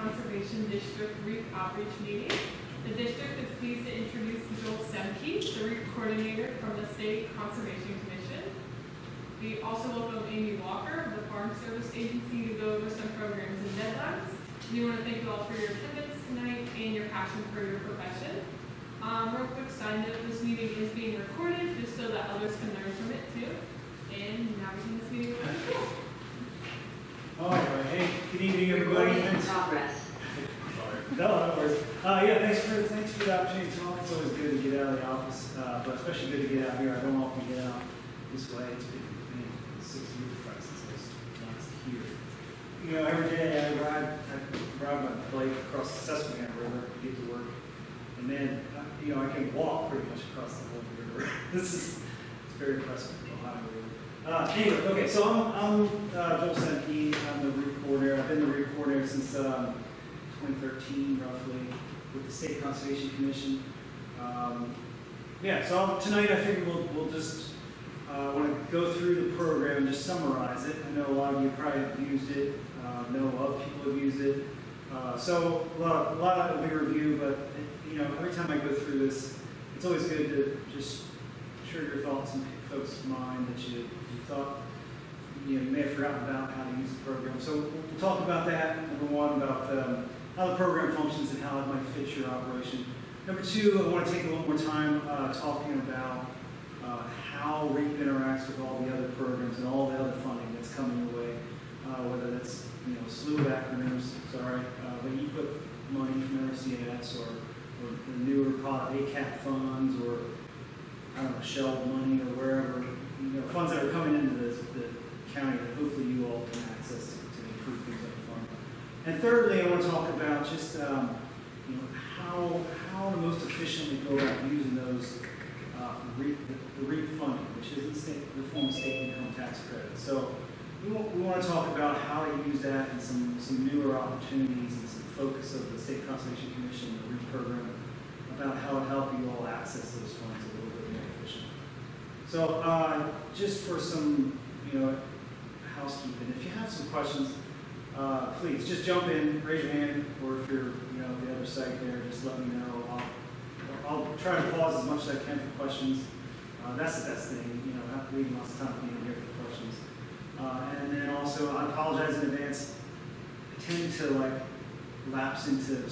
Conservation District REAP outreach meeting. The district is pleased to introduce Joel Semke, the REAP coordinator from the State Conservation Commission. We also welcome Amy Walker of the Farm Service Agency to go over some programs and deadlines. We want to thank you all for your attendance tonight and your passion for your profession. Um, real quick sign note, this meeting is being recorded just so that others can learn from it too. And now we can this meeting. All right, hey, good evening, everybody. Thanks- progress. No, no worries. Uh, yeah, thanks for, thanks for the opportunity to talk. It's always good to get out of the office, uh, but especially good to get out here. I don't often get out this way. It's been, been six years since I was last here. You know, every day I ride, I ride my bike across the Susquehanna River to get to work. And then, uh, you know, I can walk pretty much across the whole river. This is, it's very impressive, Ohio River. Uh, anyway, okay, so I'm, I'm, uh, Joel Semke. I'm the REAP coordinator. I've been the REAP coordinator since, um, 2013 roughly with the State Conservation Commission. Um, Yeah, so I'll- tonight I figured we'll, we'll just, uh, want to go through the program and just summarize it. I know a lot of you probably have used it, uh, know other people have used it. Uh, So a lot, a lot of it will be review, but, you know, every time I go through this, it's always good to just your thoughts in folks' mind that you thought you know, may have forgotten about how to use the program. So we'll talk about that, number one, about um, how the program functions and how it might fit your operation. Number two, I want to take a little more time uh, talking about uh, how REAP interacts with all the other programs and all the other funding that's coming your way, uh, whether that's, you know, a slew of acronyms, sorry, uh, but you put money from NRCS or, or the newer pot ACAP funds or, I don't know, Shell money or wherever, you know, funds that are coming into the, the county that hopefully you all can access to, to improve things up farm. And thirdly, I want to talk about just, um, you know, how, how to most efficiently go about using those, uh, REAP, the REAP funding, which is the state, the form of state income tax credit. So we want, we want to talk about how to use that and some, some newer opportunities and some focus of the State Conservation Commission, the REAP program, about how to help you all access those funds a little bit more efficiently. So, uh, just for some, you know, housekeeping, if you have some questions, uh, please, just jump in, raise your hand, or if you're, you know, the other side there, just let me know. I'll, I'll try to pause as much as I can for questions. Uh, that's the best thing, you know, not leaving lots of time being here for questions. Uh, and then also, I apologize in advance, I tend to like lapse into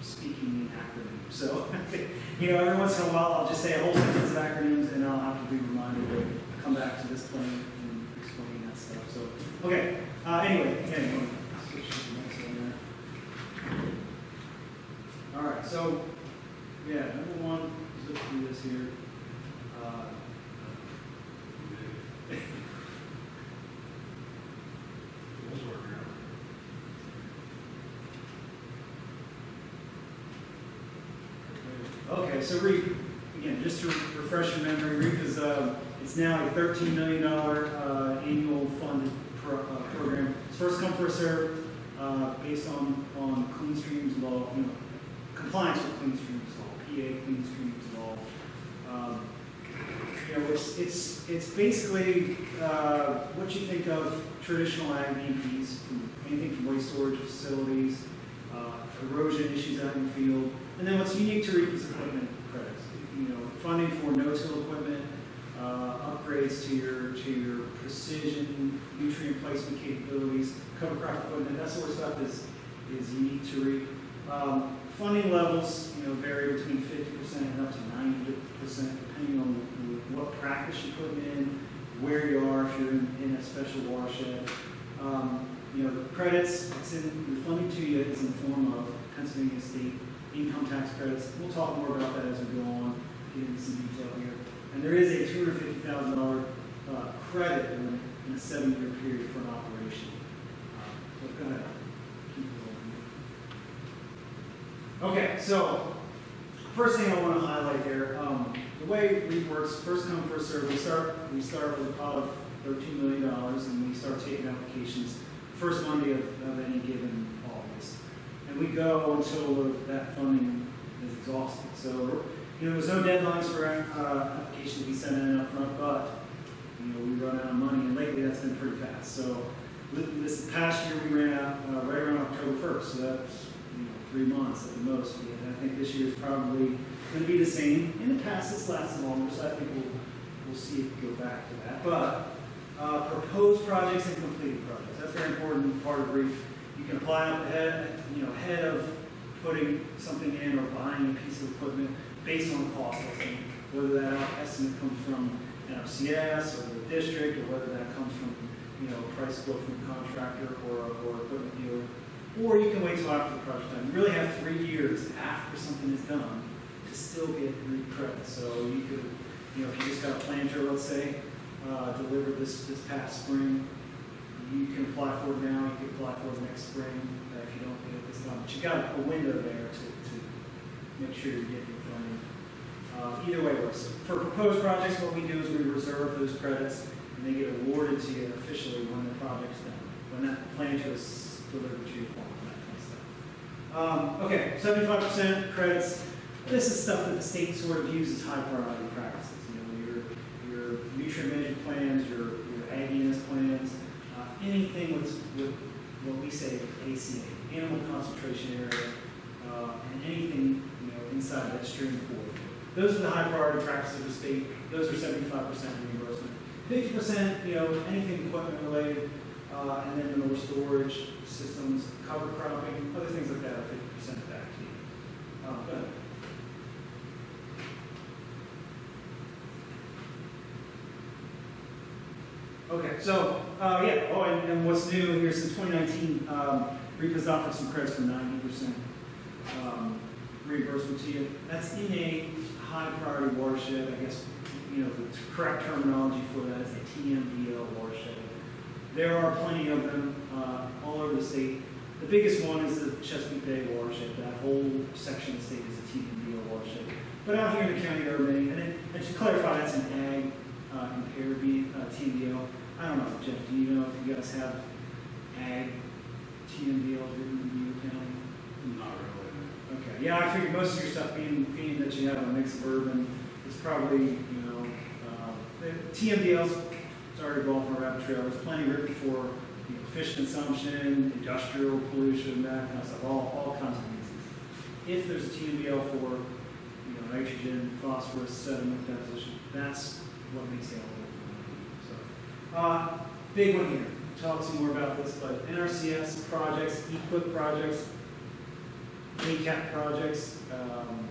speaking in acronyms. So, you know, every once in a while, I'll just say a whole sentence of acronyms, and I'll have to be reminded to come back to this point and explain that stuff. So, okay. Uh, anyway, there. All right. So, yeah, number one, let's through this here. Uh, Okay, so REAP, again, just to refresh your memory, REAP is, uh, it's now a $13 million uh, annual funded pro- uh, program. It's first come, first serve, uh, based on, on Clean Streams law, you know, compliance with Clean Streams law, PA Clean Streams law. Um, You know, it's, it's, it's basically uh, what you think of traditional ag anything from waste storage facilities, erosion issues out in the field. And then what's unique to REAP is equipment credits. You know, funding for no-till equipment, uh, upgrades to your, to your precision nutrient placement capabilities, cover crop equipment, that sort of stuff is, is unique to REAP. Um, funding levels, you know, vary between fifty percent and up to ninety percent, depending on what practice you're putting in, where you are, if you're in, in a special watershed. Um, you know, the credits, it's in, the funding to you is in the form of Pennsylvania state income tax credits. We'll talk more about that as we go on, get into some detail here. And there is a two hundred fifty thousand dollar, uh, credit limit in a seven-year period for an operation. Uh, So go ahead. Okay, so, first thing I want to highlight here, um, the way REAP works, first come, first served, we start, we start with a pot of thirteen million dollars and we start taking applications first Monday of, of any given August. And we go until that funding is exhausted. So, you know, there's no deadlines for, uh, applications to be sent in upfront, but, you know, we run out of money and lately that's been pretty fast. So, this past year we ran out, uh, right around October first, so that's three months at the most. And I think this year is probably going to be the same. In the past, it's lasted longer, so I think we'll, we'll see it go back to that. But uh, proposed projects and completed projects, that's a very important part of REAP. You can apply up ahead, you know, ahead of putting something in or buying a piece of equipment based on cost estimate. Whether that estimate comes from NRCS or the district, or whether that comes from, you know, price quote from a contractor or, or equipment dealer. Or you can wait till after the project's done. You really have three years after something is done to still get REAP credit. So you could, you know, if you just got a planter, let's say, uh, delivered this, this past spring, you can apply for it now, you can apply for it next spring, uh, if you don't get it this time. But you got a window there to, to make sure you're getting your funding. Uh, either way works. For proposed projects, what we do is we reserve those credits, and they get awarded to you officially when the project's done, when that planter is delivered to your farm, that kind of stuff. Um, okay, seventy-five percent credits. This is stuff that the state sort of uses high priority practices. You know, your, nutrient management plans, your, your ag plans, uh, anything with, with what we say ACA, animal concentration area, uh, and anything, you know, inside that stream corridor. Those are the high priority practices of the state. Those are seventy-five percent reimbursement. Fifty percent, you know, anything equipment related, uh, and then manure storage systems, cover cropping, other things like that are fifty percent back to you. Uh, go ahead. Okay, so, uh, yeah, oh, and, and what's new here since twenty nineteen, um, REAP offered some credits for ninety percent, um, reimbursement to you. That's in a high priority watershed, I guess, you know, the correct terminology for that is a TMDL watershed. There are plenty of them, uh, all over the state. The biggest one is the Chesapeake Bay watershed, that whole section of the state is a TMDL watershed. But out here in the county, there are many, and, it- and to clarify, that's an ag, uh, impaired uh, TMDL. I don't know, Jeff, do you know if you guys have ag TMDL in your county? Not really. Okay, yeah, I figured most of your stuff being, being that you have a mix of urban, it's probably, you know, uh, TMDL's it's already evolved a rabbit trail, there's plenty written for, you know, fish consumption, industrial pollution, that kind of stuff, all, all kinds of reasons. If there's a TMDL for, you know, nitrogen, phosphorus, sediment deposition, that's what makes it. Uh, big one here, talk some more about this, but NRCS projects, EQIP projects, ACAP projects, um,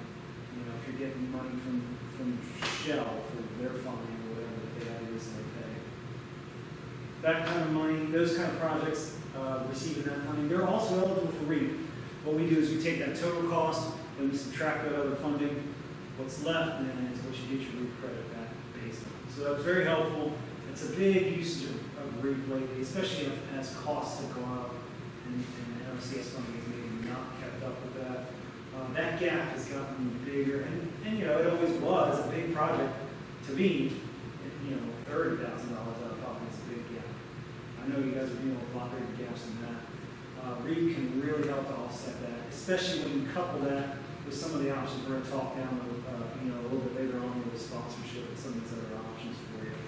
you know, if you're getting money from, from Shell for their funding or whatever that they had recently paid. That kind of money, those kind of projects, uh, receiving that funding, they're also eligible for REAP. What we do is we take that total cost and we subtract that other funding. What's left then is what you get your REAP credit back based on. So that was very helpful. It's a big usage of, of REAP lately, especially as costs have gone up and, and NRCS funding has maybe not kept up with that. Um, that gap has gotten bigger, and, and, you know, it always was a big project. To me, you know, thirty thousand dollars out of pocket is a big gap. I know you guys are dealing with a bigger gaps than that. Uh, REAP can really help to offset that, especially when you couple that with some of the options we're gonna talk down, uh, you know, a little bit later on with sponsorship and some of these other options for you.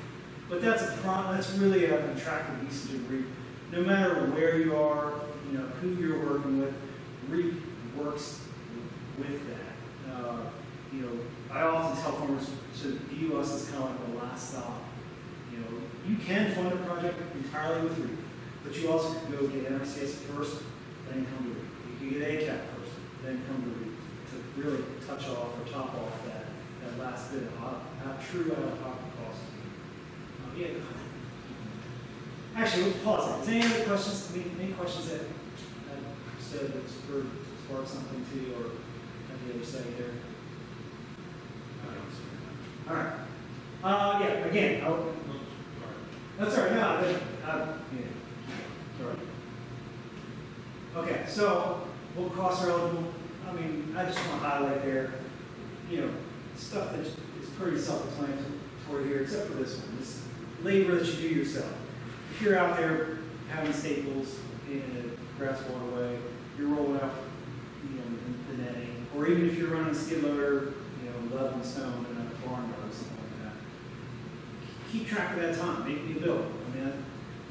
But that's a that's really an attractive piece of REAP. No matter where you are, you know, who you're working with, REAP works with that. Uh, you know, I often tell farmers to view us as kind of like the last stop. You know, you can fund a project entirely with REAP, but you also can go get NRCS first, then come to REAP. You can get ACAP first, then come to REAP to really touch off or top off that, that last bit of out, out, true out-of-pocket cost. Uh, yeah. Actually, let's pause it. Is there any other questions, any, any questions that, that said that sparked something to you or at the other side there? All right. Uh, yeah, again, I'll, that. that's all right, no, I, uh, yeah, sorry. Okay, so what costs are eligible? I mean, I just want to highlight there, you know, stuff that is pretty self-explanatory here, except for this one, this labor that you do yourself. If you're out there having staples in a grass waterway, you're rolling out, you know, the- netting, or even if you're running a skid loader, you know, leveling stone in a barn or something like that. Keep track of that time, make me a bill. I mean,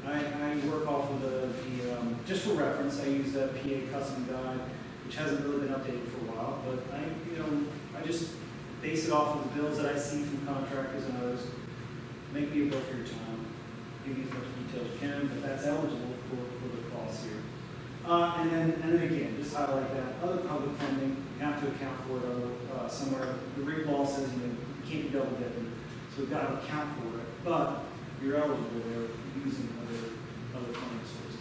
I, I work off of the, the, um, just for reference, I use that PA custom guide. which hasn't really been updated for a while, but I, you know, I just base it off of the bills that I see from contractors and others. Make me a bill for your time, give you as much detail as you can, but that's eligible for, for the cost here. Uh, and then, and then again, just highlight that, other public funding, you have to account for it, uh, somewhere, the REAP law says, you know, you can't be double dipping, so we've got to account for it, but you're eligible there using other, other funding sources.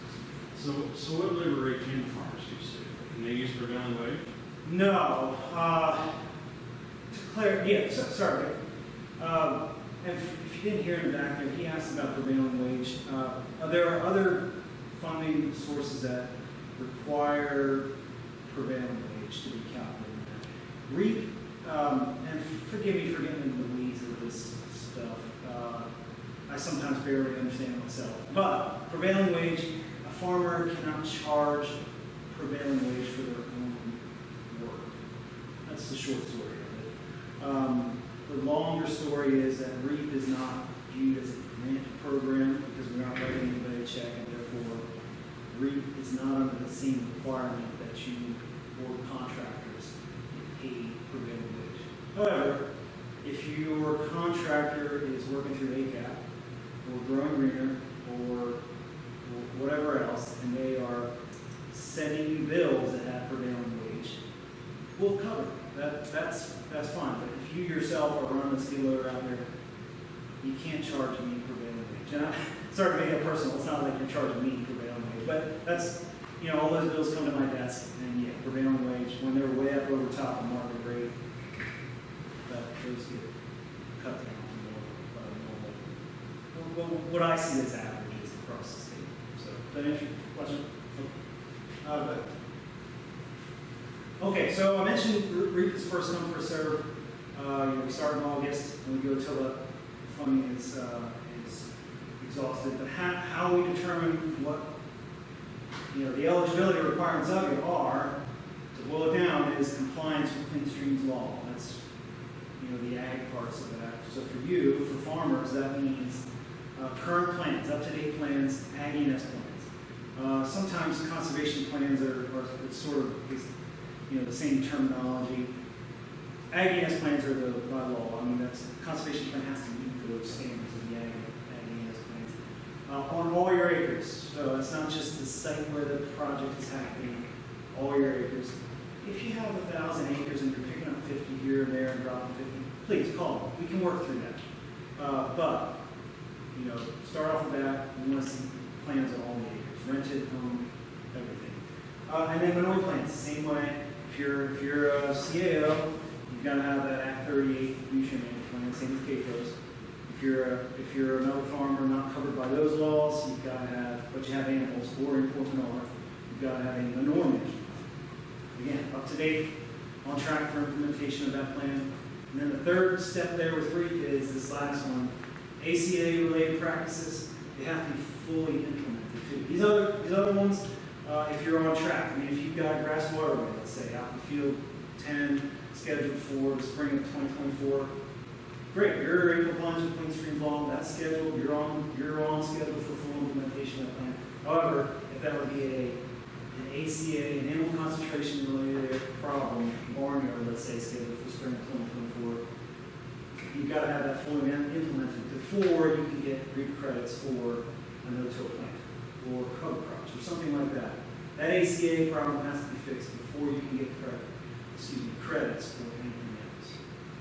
So, so what labor rate can farmers use? Can they use prevailing wage? No, uh, to clar, yeah, so, sorry. Um, if, if you didn't hear the back there, he asked about prevailing wage. Uh, there are other funding sources that require prevailing wage to be calculated. REAP, um, and forgive me for getting into the weeds of this stuff. Uh, I sometimes barely understand myself. But prevailing wage, a farmer cannot charge prevailing wage for their own work. That's the short story of it. Um, the longer story is that REAP is not viewed as a grant program because we're not writing anybody a check and therefore REAP is not under the same requirement that you or contractors paid prevailing wage. However, if your contractor is working through ACAP or Growing Greener or or whatever else, and they are sending you bills that have prevailing wage, we'll cover it. That, that's, that's fine, but if you yourself are running a loader out there, you can't charge me prevailing wage. And I, sorry to make it personal, it's not like you're charging me prevailing wage, but that's, you know, all those bills come to my desk, and yeah, prevailing wage, when they're way up over top of market rate, that, those get cut down to more, uh, normal. Well, what I see as averages across the state, so, that answer your question? Uh, okay, so I mentioned Re- REAP is first come, first served. Uh, you know, we start in August, and we go till the funding is, uh, is exhausted. But how, how we determine what, you know, the eligibility requirements of it are, to boil it down, is compliance with Clean Streams law. That's, you know, the ag parts of that. So for you, for farmers, that means uh, current plans, up-to-date plans, ag E&S plans. Uh, sometimes conservation plans are, are sort of, you know, the same terminology. Ag E&S plans are the, by law, I mean, that's, conservation plan has to meet those standards of the ag, ag E&S plans. Uh, on all your acres, so it's not just the site where the project is happening, all your acres. If you have a thousand acres and you're picking up fifty here and there and dropping fifty, please call we can work through that. Uh, but, you know, start off with that, we want to see plans on all the acres, rented, home, everything. Uh, and then minority plans, same way, if you're, if you're a CAO, you've got to have that Act thirty-eight fiduciary management plan, same as CAFOs. If you're, a if you're another farmer not covered by those laws, you've got to have, but you have animals or import manure, you've got to have a manure. Again, up to date, on track for implementation of that plan. And then the third step there with REAP is this last one, ACA-related practices, they have to be fully implemented too. These other, these other ones, uh, if you're on track, I mean, if you've got a grass waterway, let's say, out in field ten, scheduled for the spring of twenty twenty-four, great, you're in compliance with Clean Streams Law, that's scheduled, you're on, you're on schedule for full implementation of that plan. However, if that would be a, an ACA, an animal concentration related problem, barnyard, let's say, scheduled for spring of twenty twenty-four, you've got to have that fully im- implemented before you can get REAP credits for a no-till plant or cover crops or something like that. That ACA problem has to be fixed before you can get credit, excuse me, credits for anything else.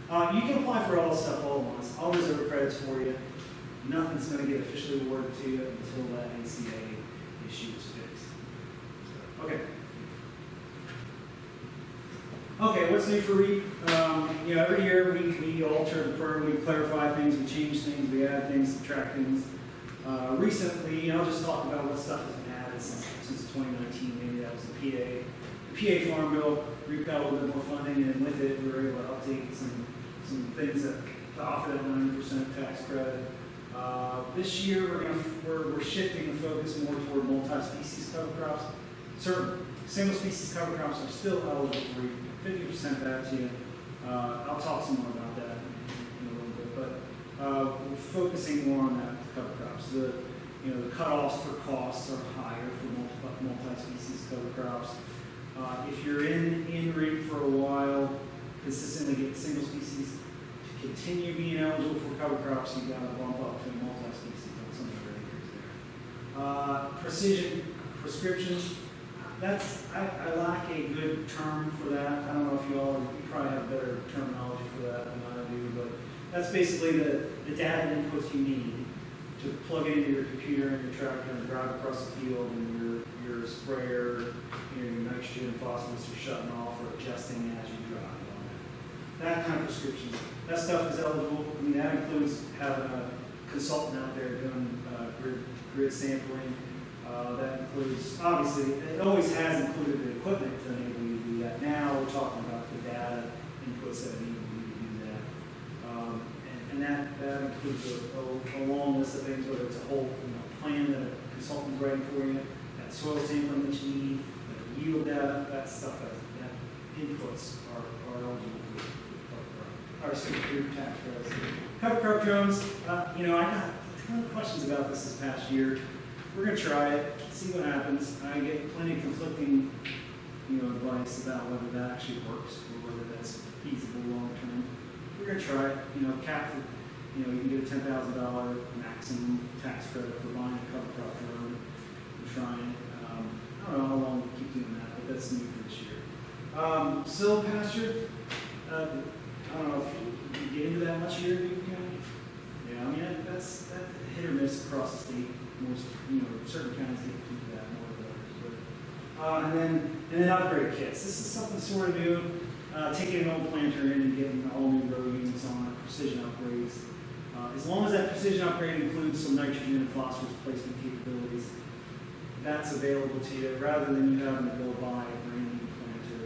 Uh, you can apply for all this stuff all at once. I'll reserve credits for you. Nothing's going to get officially awarded to you until that ACA issue is fixed. So, okay. Okay, what's new for REAP? Um, you know, every year we, we alter the program, we clarify things, we change things, we add things, subtract things. Uh, recently, I'll just talk about what stuff has been added since, since 2019, maybe that was the PA. PA Farm Bill, REAP got a little bit more funding, and with it, we were able to update some, some things that, to offer that 90% tax credit. Uh, this year, we're gonna, we're, we're shifting the focus more toward multi-species cover crops. Certain single species cover crops are still eligible for fifty percent back to you. Uh, I'll talk some more about that in, in a little bit, but, uh, we're focusing more on that cover crops. The, you know, the cutoffs for costs are higher for multi, multi-species cover crops. Uh, if you're in, in rig for a while, consistently get single species, to continue being eligible for cover crops, you've gotta bump up to multi-species on some of the there. Uh, precision prescription, that's, I, I lack a good term for that. I don't know if you all, you probably have better terminology for that than I do, but that's basically the, the data inputs you need to plug into your computer and your tractor and drive across the field and your, sprayer, your nitrogen phosphorus are shutting off or adjusting as you drive on it. That kind of prescriptions. That stuff is eligible. I mean, that includes having a consultant out there doing uh, grid, grid sampling. Uh, that includes, obviously, it always has included the equipment to enable you to do that. Now we're talking about the data inputs that enable you to do that. Um, and, and that, that includes a, a, a long list of things, whether it's a whole, you know, plan that a consultant's writing for you, that soil sampling that you need, that yield data, that stuff, that, inputs are, are eligible for, crop, or tax credits. Cover crop drones, uh, you know, I got a ton of questions about this this past year. We're gonna try it, see what happens. I get plenty of conflicting, you know, advice about whether that actually works or whether that's feasible long term. We're gonna try it, you know, cap, you know, you can get a ten thousand dollar maximum tax credit for buying a cover crop drone. We're trying, um, I don't know how long we'll keep doing that, but that's new for this year. Um, silvopasture, uh, I don't know if you, you get into that much here, Newton County? Yeah, I mean, that- that's, that hit or miss across the state, most, you know, certain counties get to do that more than others, but. Uh, and then, and then upgrade kits, this is something sort of new, uh, taking an old planter in and getting all new row units on it, precision upgrades. Uh, as long as that precision upgrade includes some nitrogen and phosphorus placement capabilities, that's available to you, rather than you having to go buy a brand new planter,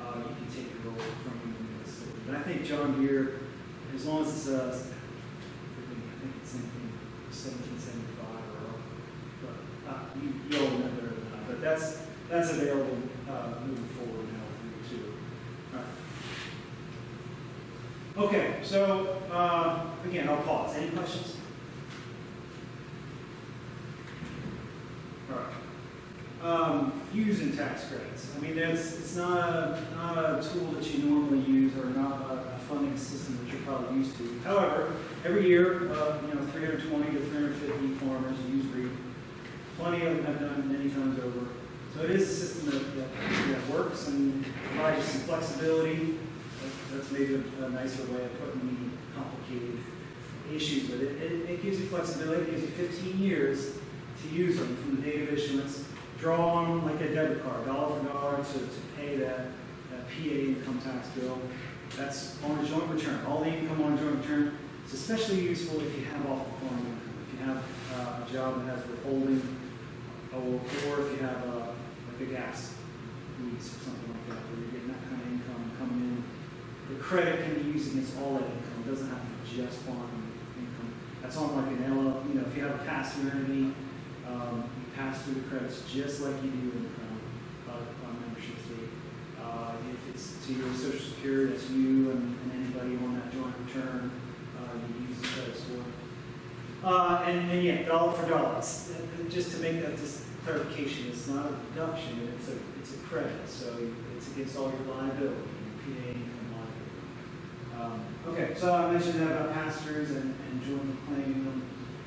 uh, you can take your old from the store. And I think John Deere, as long as it's, uh, I think it's seventeen seventy-five or, but, uh, you, you'll know better than I, but that's, that's available, uh, moving forward now for you too. Right. Okay, so, uh, again, I'll pause. Any questions? Um, using tax credits. I mean, that's, it's not a, not a tool that you normally use or not a, a funding system that you're probably used to. However, every year, uh, you know, three hundred twenty to three hundred fifty farmers use REAP. Plenty of them have done many times over. So it is a system that, that, that works and provides some flexibility. That's maybe a, a nicer way of putting the complicated issues with it. It, it gives you flexibility, it gives you fifteen years to use them from the date of issuance. Draw on them like a debit card, dollar for dollar to, to pay that, that PA income tax bill. That's on a joint return, all the income on a joint return. It's especially useful if you have off the farm income, if you have uh, a job that has withholding, or, or if you have a, like a gas lease or something like that, where you're getting that kind of income coming in. The credit can be used against all that income, it doesn't have to be just farm income. That's on like an LL, you know, if you have a pass-through entity, um, you pass through the credits just like you do in the crown, uh, uh, membership state. Uh, if it's to your social security, that's you and, and anybody on that joint return, uh, you use the credits for. Uh, and, and yeah, dollar for dollar, just to make that just clarification, it's not a deduction, it's a, it's a credit, so it's against all your liability, your PA income liability. Um, okay, so I mentioned that about pass-throughs and, and jointly claiming them.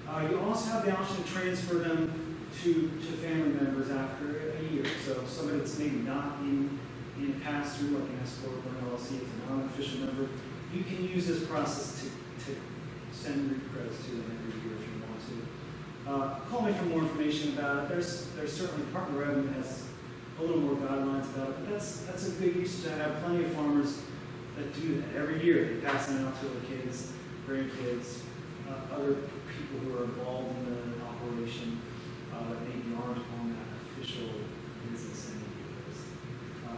Uh, you also have the option to transfer them to, to family members after a year. So if somebody that's maybe not in, in pass-through, like an S corp or an LLC, it's a non-official member, you can use this process to, to send your credits to them every year if you want to. Uh, call me for more information about it. There's, there's certainly Department of Revenue has a little more guidelines about it, but that's, that's a good use to have plenty of farmers that do that every year. They pass them out to their kids, grandkids, uh, other people who are involved in the operation uh, maybe aren't on that official business end. Uh.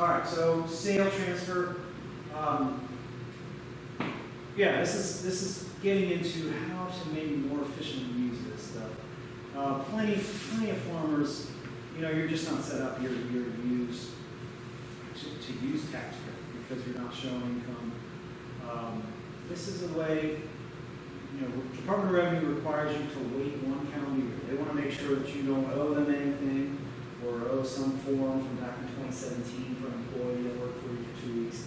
All right, so sale transfer. Um, yeah, this is this is getting into how to maybe more efficiently use this stuff. Uh, plenty, plenty of farmers, you know, you're just not set up to use to, to use tax credit because you're not showing income. Um, this is a way, you know, Department of Revenue requires you to wait one calendar year. They want to make sure that you don't owe them anything or owe some form from back in twenty seventeen for an employee that worked for you for two weeks.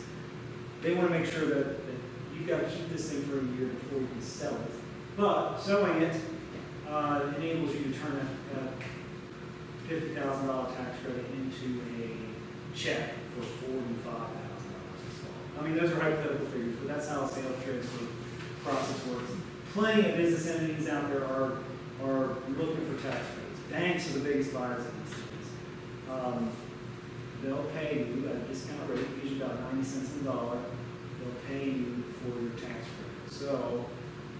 They want to make sure that, that you've got to keep this thing for a year before you can sell it. But selling it, uh, enables you to turn a, a fifty thousand dollar tax credit into a check for forty-five thousand dollars. I mean, those are hypothetical figures, but that's how a sales transfer process works. Plenty of business entities out there are, are looking for tax credits. Banks are the biggest buyers of these things. Um, they'll pay you at a discount rate, usually about ninety cents on the dollar. They'll pay you for your tax credit. So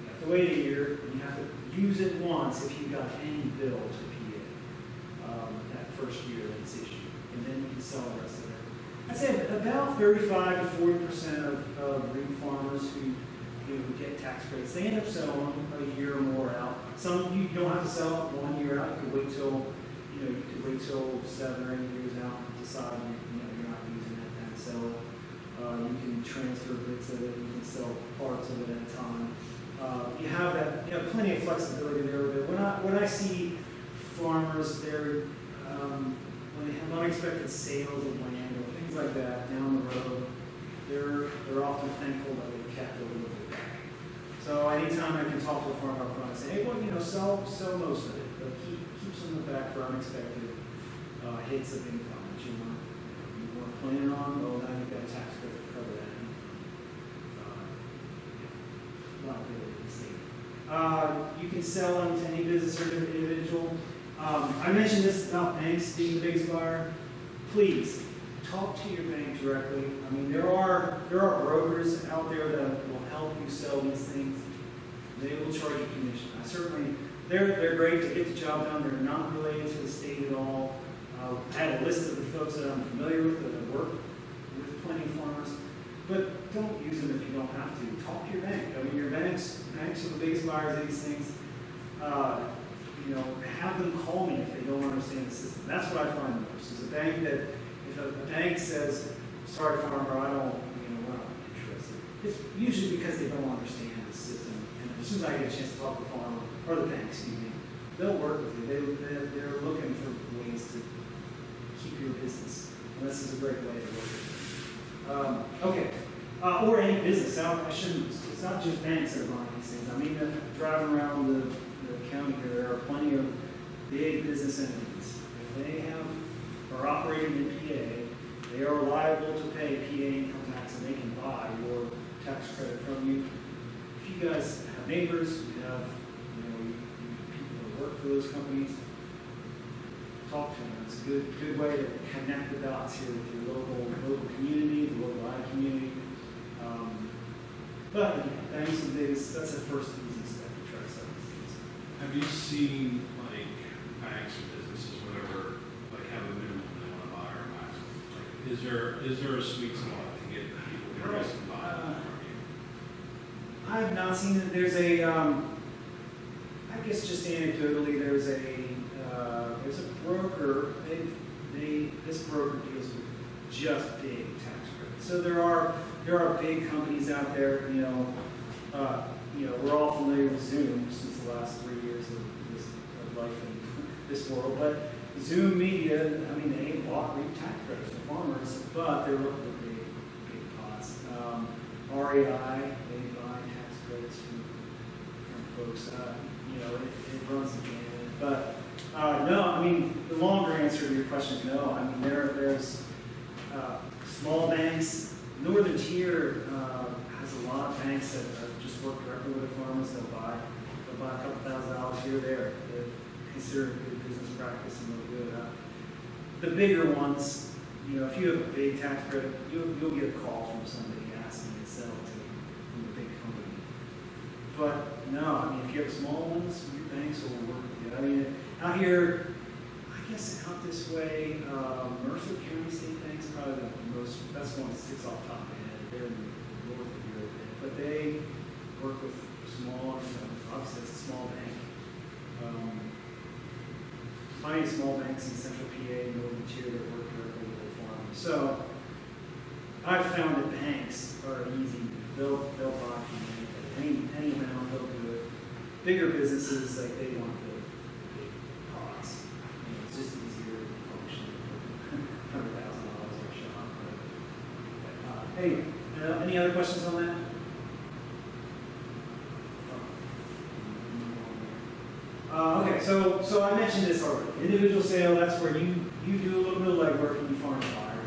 you have to wait a year, and you have to use it once if you've got any bill to PA, um, that first year that it's issued, and then you can sell the rest of it. I'd say about thirty-five to forty percent of, of REAP farmers who, who get tax credits, they end up selling a year or more out. Some, you don't have to sell one year out, you could wait till, you know, you could wait till seven or eight years out and decide, you know, you're not using it and sell. Uh, you can transfer bits of it, you can sell parts of it at a time. Uh, you have that, you have plenty of flexibility there, but when I, when I see farmers, they're, um, when they have unexpected sales of land things like that down the road, they're, they're often thankful that they kept a little bit back. So anytime I can talk to a farmer up front and say, hey, well, you know, sell, sell most of it, but keep, keep some of it back for unexpected, uh, hits of income that you want, you weren't planning on, well, now you've got a tax credit to cover that. Uh, yeah. Uh, you can sell them to any business or individual. Um, I mentioned this about banks being the biggest buyer. Please, talk to your bank directly. I mean, there are, there are brokers out there that will help you sell these things. They will charge you commission. I certainly, they're, they're great to get the job done. They're not related to the state at all. Uh, I have a list of the folks that I'm familiar with that have worked with plenty of farmers. But don't use them if you don't have to. Talk to your bank. I mean, your banks, banks are the biggest buyers of these things. Uh, you know, have them call me if they don't understand the system. That's what I find most, is a bank that, a bank says, sorry farmer, I don't, you know, we're not interested. It's usually because they don't understand the system. And as soon as I get a chance to talk to the farmer, or the bank, excuse me, they'll work with you. They, they're, they're looking for ways to keep your business. And this is a great way to work with it. Um, okay, uh, or any business. I, I shouldn't, it's not just banks that are buying these things. I mean, uh, driving around the, the county here, there are plenty of big business entities. If they have, are operating in PA, they are liable to pay PA income tax and they can buy your tax credit from you. If you guys have neighbors, you have, you know, people who work for those companies, talk to them. It's a good, good way to connect the dots here with your local, local community, the local ag community. Um, but again, banks and biggest, that's the first easy step to try to sell these things. Have you seen like banks or businesses, whatever, like have a minimum they want to buy or maximum? Like, is there, is there a sweet spot to get people in buying from you? I have not seen it. There's a, um, I guess just anecdotally, there's a, uh, there's a broker, they, they, this broker deals with just big tax credits. So there are, there are big companies out there, you know, uh, you know, we're all familiar with Zoom since the last three years of this, of life in this world, but Zoom Media, I mean, they bought REAP tax credits for farmers, but they're looking for big, big pots. Um, REI, they buy tax credits from, from folks, uh, you know, it, it runs gamut. But, uh, no, I mean, the longer answer to your question is no. I mean, there, there's, uh, small banks, Northern Tier, uh, has a lot of banks that just work directly with the farmers, they'll buy, they'll buy a couple thousand dollars here or there. They're considered good business practice and look good. Uh, The bigger ones, you know, if you have a big tax credit, you'll, you'll get a call from somebody asking to sell to them from a big company. But no, I mean, if you have small ones, your banks will work with you. I mean, out here, I guess out this way, uh, Mercer County State Bank's probably the most, that's one that sticks off the top of my head. They're in the north of here but they work with small, you obviously it's a small bank. Um, Of small banks in central PA, and northern tier that work directly with the farmers. So I've found that banks are easy. They'll, they'll buy from you. Any, any amount, they'll do it. bigger businesses, like, they want the big products. You know, It's just easier to function, hundred thousand dollars in a shop. but, uh, Anyway, uh, any other questions on that? Uh, okay, so, so I mentioned this already. Individual sale, that's where you, you do a little bit of legwork and you find a buyer.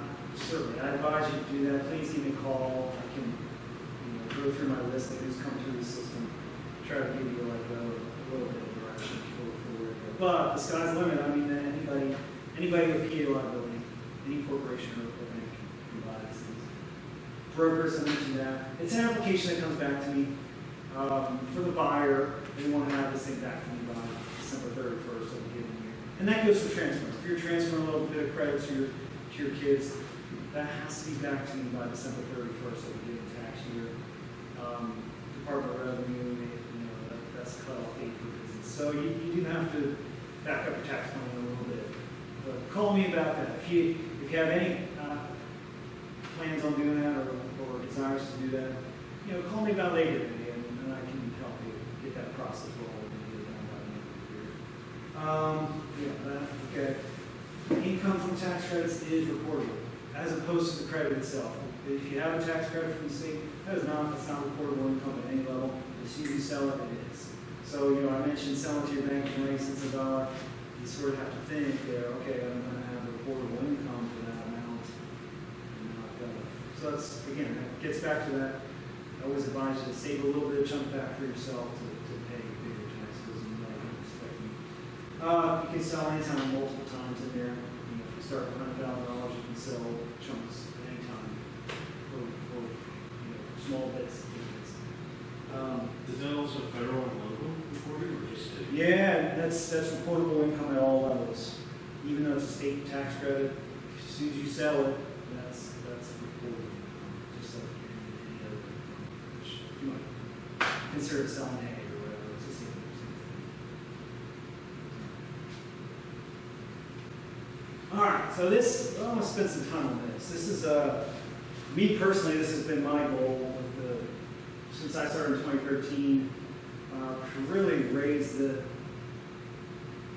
Uh, Certainly, I advise you to do that. Please give me a call. I can, you know, go through my list of who's come through the system, try to give you like a, a little bit of direction for, for where to go. But the sky's the limit. I mean, anybody, anybody with PA liability, any corporation or bank can buy these things. Brokers, I mentioned that. It's an application that comes back to me. Um, for the buyer, they want to have this thing back to me thirty-first of the given year. And that goes for transfer. If you're transferring a little bit of credit to your, to your kids, that has to be back to me by December thirty-first of the given tax year. Um, Department of Revenue, you know, that, that's cut off date for business. So you, you do have to back up your tax money a little bit. But call me about that. If you, if you have any, uh, plans on doing that or, or desires to do that, you know, call me about later and, and I can help you get that process rolling and get it done by the end of the year. Um, yeah, okay. Income from tax credits is reportable, as opposed to the credit itself. If you have a tax credit from the state, that is not, that's not reportable income at any level. As soon as you sell it, it is. So, you know, I mentioned selling to your bank for ninety cents a dollar. You sort of have to think there, okay, I'm gonna have a reportable income for that amount. So that's, again, that gets back to that I always advise you to save a little bit of chunk back for yourself to, to pay bigger taxes and you know, expecting. Uh, you can sell anytime, multiple times in there. You know, if you start with hundred thousand dollars, you can sell chunks at any time for, for, you know, small bits, big bits. Um, Is that also federal and local reporting or just state? yeah, that's, that's reportable income at all levels. Even though it's a state tax credit, as soon as you sell it, that's, that's reportable. income, Just like any other, which you might consider selling hay or whatever, it's the same, same thing. All right, so this, I want to spend some time on this. This is, uh, me personally, this has been my goal the, since I started in twenty thirteen, uh, to really raise the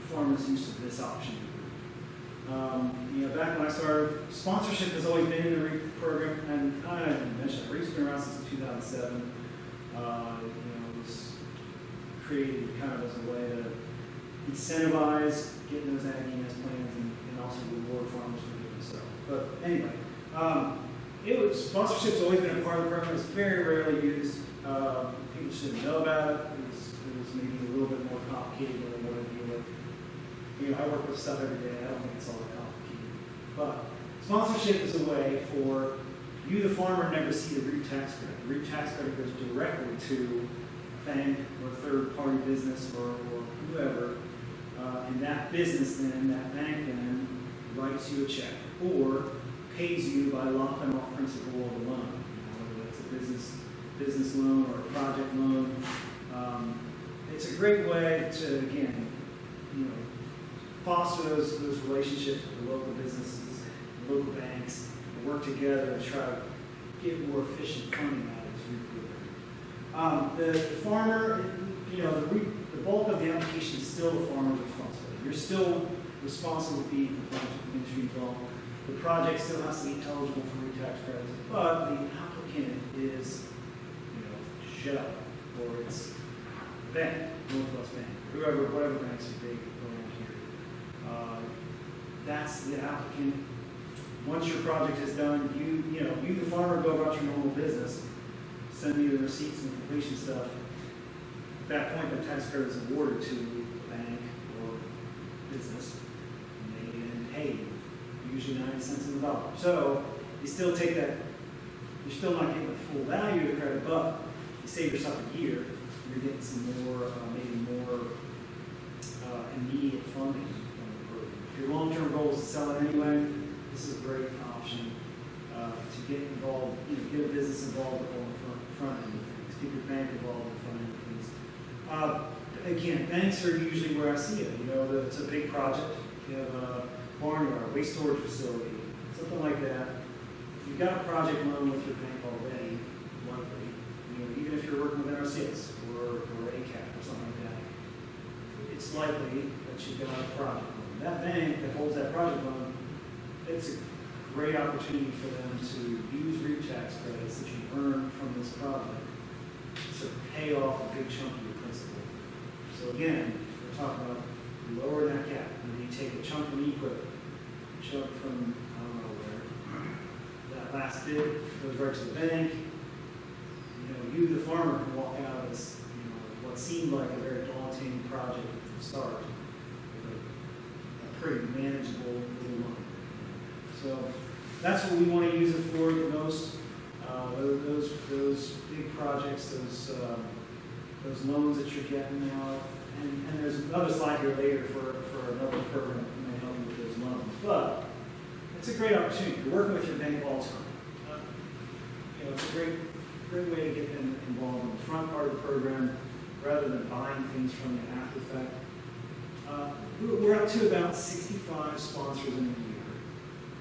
farmers' use of this option. Um, you know, back when I started, sponsorship has always been in the REAP program, and I didn't mention it, REAP's been around since two thousand seven. Uh, you know, it was created kind of as a way to incentivize getting those ag plans and, also reward farmers for doing so. But anyway, um, it was, sponsorship's always been a part of the program, it's very rarely used. Uh, people shouldn't know about it, it was, it was maybe a little bit more complicated than what I deal with. You know, I work with stuff every day, I don't think it's all that complicated. But sponsorship is a way for you, the farmer, never see the REAP tax credit. The REAP tax credit goes directly to a bank or third-party business or, or whoever. Uh, and that business then, that bank then writes you a check or pays you by locking off principal of the loan. Whether that's a business, business loan or a project loan. Um, it's a great way to, again, you know, foster those, those relationships with the local businesses, the local banks, and work together to try to get more efficient funding out of this. Um, the, the farmer, you know, the, the bulk of the application is still the farmer's responsibility. You're still responsible compliance with the ministry law. The project still has to be eligible for REAP tax credits, but the applicant is, you know, Shell, or it's bank, Northwest Bank, whoever, whatever banks are big around here. Uh, That's the applicant. Once your project is done, you, you know, you, the farmer, go about your normal business, send me the receipts and the completion stuff. At that point, the tax credit is awarded to the bank or business, and they then pay you, usually ninety cents on the dollar. So, you still take that, you're still not getting the full value of credit, but you save yourself a year, you're getting some more, uh, maybe more, uh, immediate funding from the. If your long-term goal is to sell it anyway, this is a great option, uh, to get involved, you know, get a business involved on the front, front end of things, get your bank involved the front end of things. Uh, again, banks are usually where I see it, you know, it's a big project, you have a barnyard, waste storage facility, something like that. If you've got a project loan with your bank already, likely, you know, even if you're working with NRCS or, or ACAP, or something like that, it's likely that you've got a project loan. That bank that holds that project loan, it's a great opportunity for them to use REAP tax credits that you earn from this project to pay off a big chunk of your principal. So again, we're talking about lowering that cap, and then you take a chunk from equipment, chunk from, I don't know where, that last bid goes right to the bank. You know, you, the farmer, can walk out of this, you know, what seemed like a very daunting project at the start, with a, a pretty manageable little loan. So that's what we want to use it for the most. Uh, those, those, big projects, those, um, those loans that you're getting now, and, and there's another slide here later for, for another program that may help you with those loans. But it's a great opportunity. You're working with your bank all the time. Uh, You know, it's a great, great way to get them involved in the front part of the program rather than buying things from you after the fact. Uh, we're up to about 65 sponsors in a year.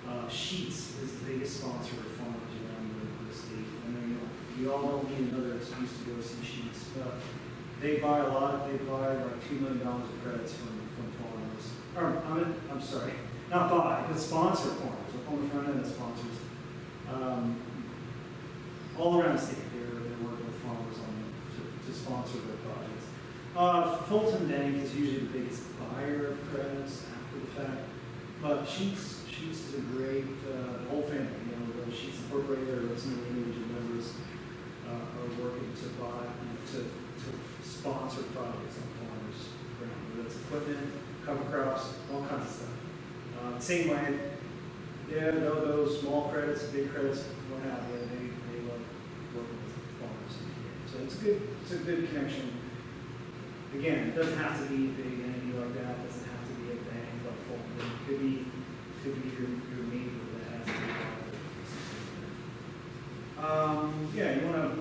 Uh, Sheetz is the biggest sponsor of farmers around the- the state. I know you all don't need another excuse to go see Sheetz. but They buy a lot, they buy like two million dollars of credits from, from farmers. Or, I'm, I'm sorry, not buy, but sponsor farmers, up front end sponsors. Um, All around the state, they're, they're working with farmers on, to, to sponsor their projects. Uh, Fulton Bank is usually the biggest buyer of credits after the fact, but Sheetz, Sheetz is a great, uh, whole family, you know, the Sheetz Incorporated, or some of the members, uh, are working to buy, you know, to sponsor projects on farmers' ground, whether it's equipment, cover crops, all kinds of stuff. Uh, same way, yeah, no, those small credits, big credits, what have you, they, they love working with farmers. So it's a good, it's a good connection. Again, it doesn't have to be a big entity like that, it doesn't have to be a bank like Fulton, it could be, could be your, your neighbor that has a Um, yeah, you wanna,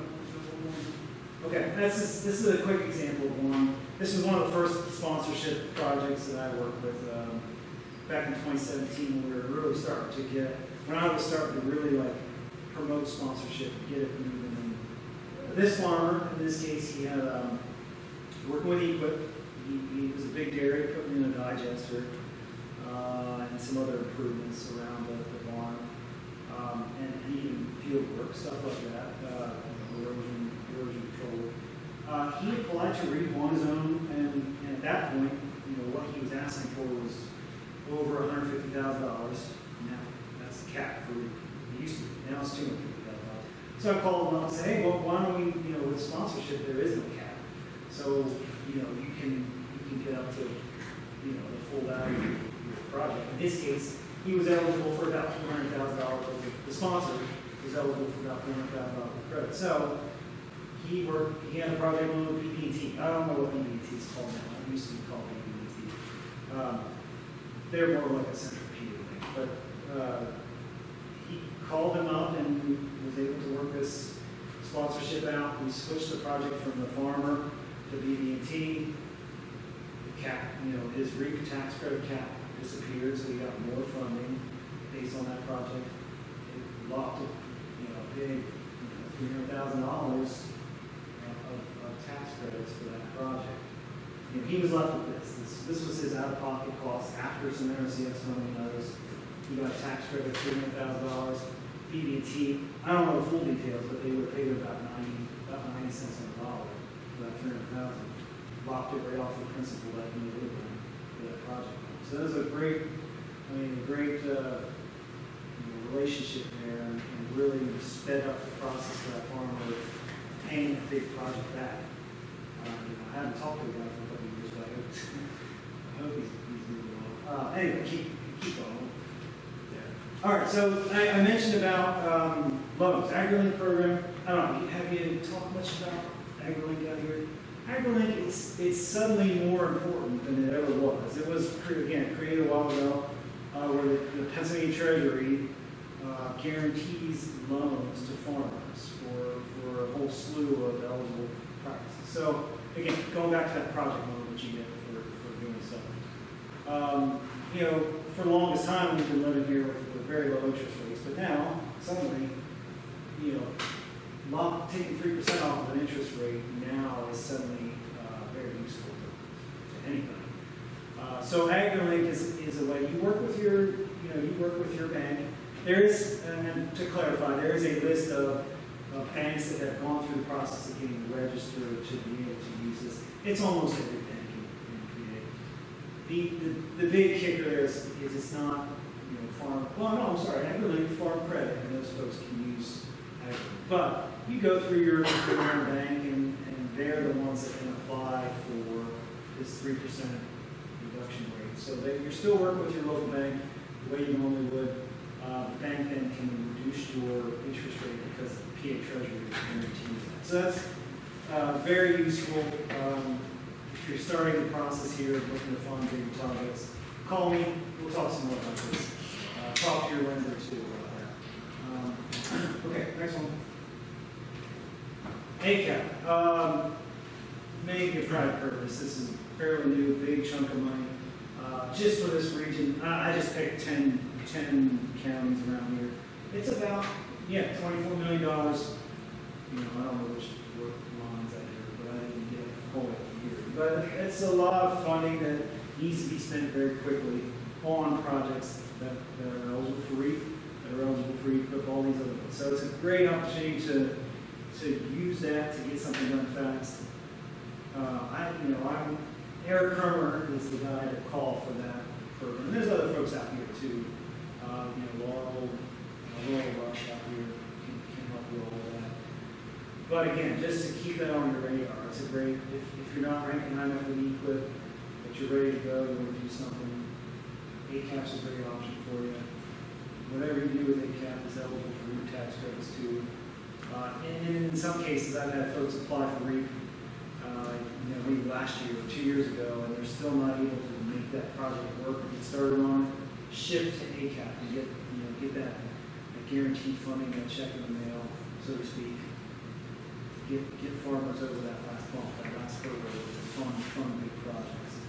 okay, that's just, this is a quick example of one. This was one of the first sponsorship projects that I worked with, um, back in twenty seventeen, when we were really starting to get, when I was starting to really like promote sponsorship, get it moving. And This farmer, in this case, he had, um, working with EQIP, he, he was a big dairy, putting in a digester, uh, and some other improvements around the, the barn. Um, and and even field work, stuff like that, uh, erosion, erosion Uh, he applied to REAP on his own, and, and at that point, you know, what he was asking for was over hundred fifty thousand dollars. Now, that's the cap for, it used to be, now it's two hundred fifty thousand dollars. So I called him up and said, hey, well, why don't we, you know, with sponsorship, there is no cap. So, you know, you can, you can get up to, you know, the full value of your project. In this case, he was eligible for about four hundred thousand dollars, the sponsor was eligible for about four hundred thousand dollars of credit. So, he worked, he had a project with BB&T. I don't know what BB&T is called now. It used to be called BB&T. Um, they're more like a centripetal thing. But uh, he called him up and was able to work this sponsorship out. We switched the project from the farmer to BB&T. Cap, you know, his REAP tax credit cap disappeared, so he got more funding based on that project. It locked it, you know, big, $300,000 credits for that project. You know, he was left with this. This, this was his out-of-pocket cost after some NRCS and others. He got a tax credit of three hundred thousand dollars. BB&T, I don't know the full details, but they would have paid about ninety, about ninety cents on the dollar hundred thousand. Locked it right off the principal that he have for that project. So that was a great, I mean, a great, uh, you know, relationship there and and really sped up the process for that farmer paying that big project back. I haven't talked to the guy for a couple of years, but I hope, I hope he's, he's doing well. Uh, anyway, keep, keep going. Yeah. All right, so I, I mentioned about, um, loans, AgriLink program. I don't know, have you talked much about AgriLink out here? AgriLink, it's, it's suddenly more important than it ever was. It was, again, created a while ago, uh, where the the Pennsylvania Treasury, uh, guarantees loans to farmers for, for a whole slew of eligible So, again, going back to that project loan that you get for, for doing so. Um, you know, for the longest time, we've been living here with, with very low interest rates, but now, suddenly, you know, not taking three percent off of an interest rate now is suddenly, uh, very useful to, to anybody. so AgriLink is, is a way, you work with your, you know, you work with your bank. There is, and to clarify, there is a list of, of banks that have gone through the process of getting registered to be able to use this. It's almost every bank in, in PA. The, the, the big kicker is, is it's not, you know, farm, well, no, I'm sorry, AgriLink, Farm Credit, and those folks can use AgriLink. But you go through your, your bank and, and they're the ones that can apply for this three percent reduction rate. So that you're still working with your local bank the way you normally would. Uh, the bank then can reduce your interest rate the PA Treasury that. So that's, uh, very useful. Um, if you're starting the process here, looking to fund big projects, call me, we'll talk some more about this. Uh, talk to your lender too about that. Um, okay, next one. ACAP, um, maybe a private purpose, this is fairly new, big chunk of money. Uh, just for this region, I, I just picked 10 10 counties around here. It's about, yeah, twenty-four million dollars. You know, I don't know which, what lines I hear, but I didn't get a whole here. But it's a lot of funding that needs to be spent very quickly on projects that, that are eligible for REAP, that are eligible for REAP, all these other ones. So it's a great opportunity to, to use that to get something done fast. Uh, I, you know, I'm, Eric Kermer is the guy to call for that program. And there's other folks out here too. Uh, you know, Laurel, here can, can help with all of that. But again, just to keep that on your radar, it's a great, if, if you're not ranking high enough with EQIP, but you're ready to go, you want to do something, ACAP's a great option for you. Whatever you do with ACAP is eligible for REAP tax credits too. Uh, and, and in some cases, I've had folks apply for REAP, uh, you know, maybe last year or two years ago, and they're still not able to make that project work or get started on it. Shift to ACAP and get, you know, get that guaranteed funding, that check in the mail, so to speak. Get, get farmers over that last bump, that last hurdle, to fund, fund big projects.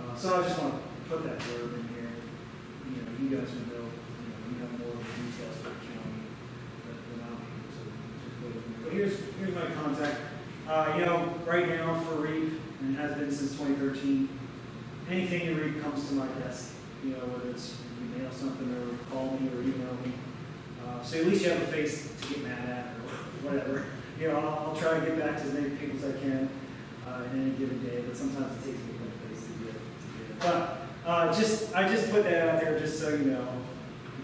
Uh, so I just want to put that word in here. You know, you guys know, you know, you have more of the details for the county than be able to. But here's, here's my contact. Uh, you know, right now for REAP, and it has been since twenty thirteen, anything in REAP comes to my desk. You know, whether it's you mail something or call me or email me. Uh, so at least you have a face to get mad at or whatever. You know, I'll, I'll try to get back to as many people as I can, uh, in any given day, but sometimes it takes me a place to get, to get it. But, uh, just, I just put that out there just so you know.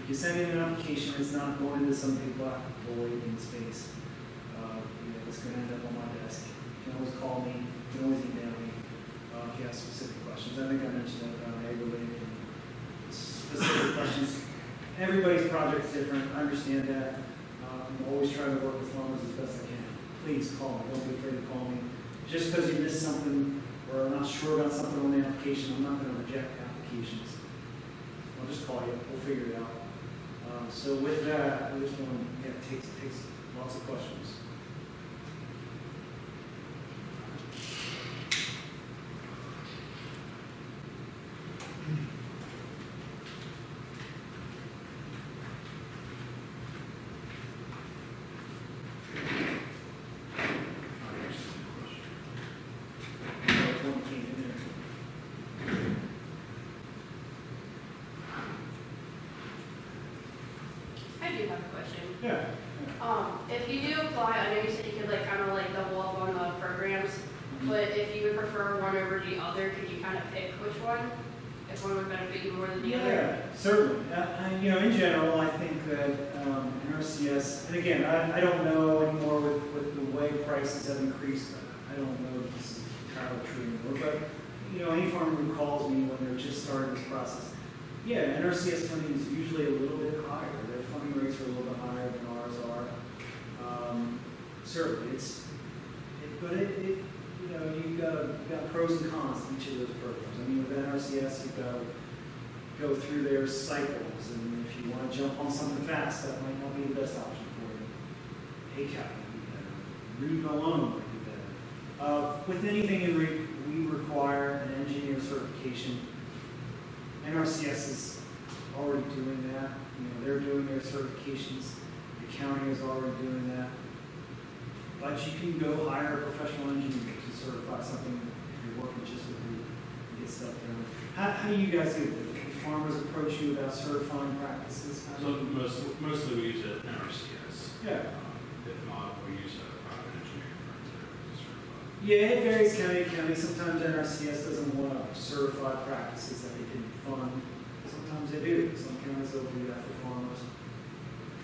If you send in an application, it's not going into some big black void in space. Uh, you know, it's gonna end up on my desk. You can always call me, you can always email me, uh, if you have specific questions. I think I mentioned that about and specific questions. Everybody's project is different, I understand that. Uh, I'm always trying to work with farmers as best I can. Please call me, don't be afraid to call me. Just because you missed something or are not sure about something on the application, I'm not gonna reject applications. I'll just call you, we'll figure it out. Uh, so with that, I just want to, takes, takes lots of questions. There's one came in there. I do have a question. Yeah. Um, if you do apply, I know you said you could like kind of like double up on the programs, but if you would prefer one over the other, could you kind of pick which one? If one would benefit you more than the other? Yeah, certainly. Uh, you know, in general, I think that um, NRCS, and again, I, I don't know anymore with, with the way prices have increased. I don't know if this is entirely true anymore, but, you know, any farmer who calls me when they're just starting this process, yeah, NRCS funding is usually a little bit higher. Funding rates are a little bit higher than ours are. Um, Certainly, it's, it- but it, it, you know, you've got, you've got pros and cons to each of those programs. I mean, with NRCS, you've got to go through their cycles, and if you want to jump on something fast, that might not be the best option for you. ACAP might be better. REAP alone might be better. Uh, with anything in REAP, we require an engineer certification. NRCS is already doing that, you know, they're doing their certifications, the county is already doing that. But you can go hire a professional engineer to certify something if you're working just with and get stuff done. how, how do you guys do it? Farmers approach you about certifying practices? So most, mostly we use it NRCS. Yeah. Um, If not, we use a private engineering firm to certify. Yeah, it varies county to county. Sometimes NRCS doesn't want to certify practices that they can fund. Sometimes they do. Some counties will do that for farmers.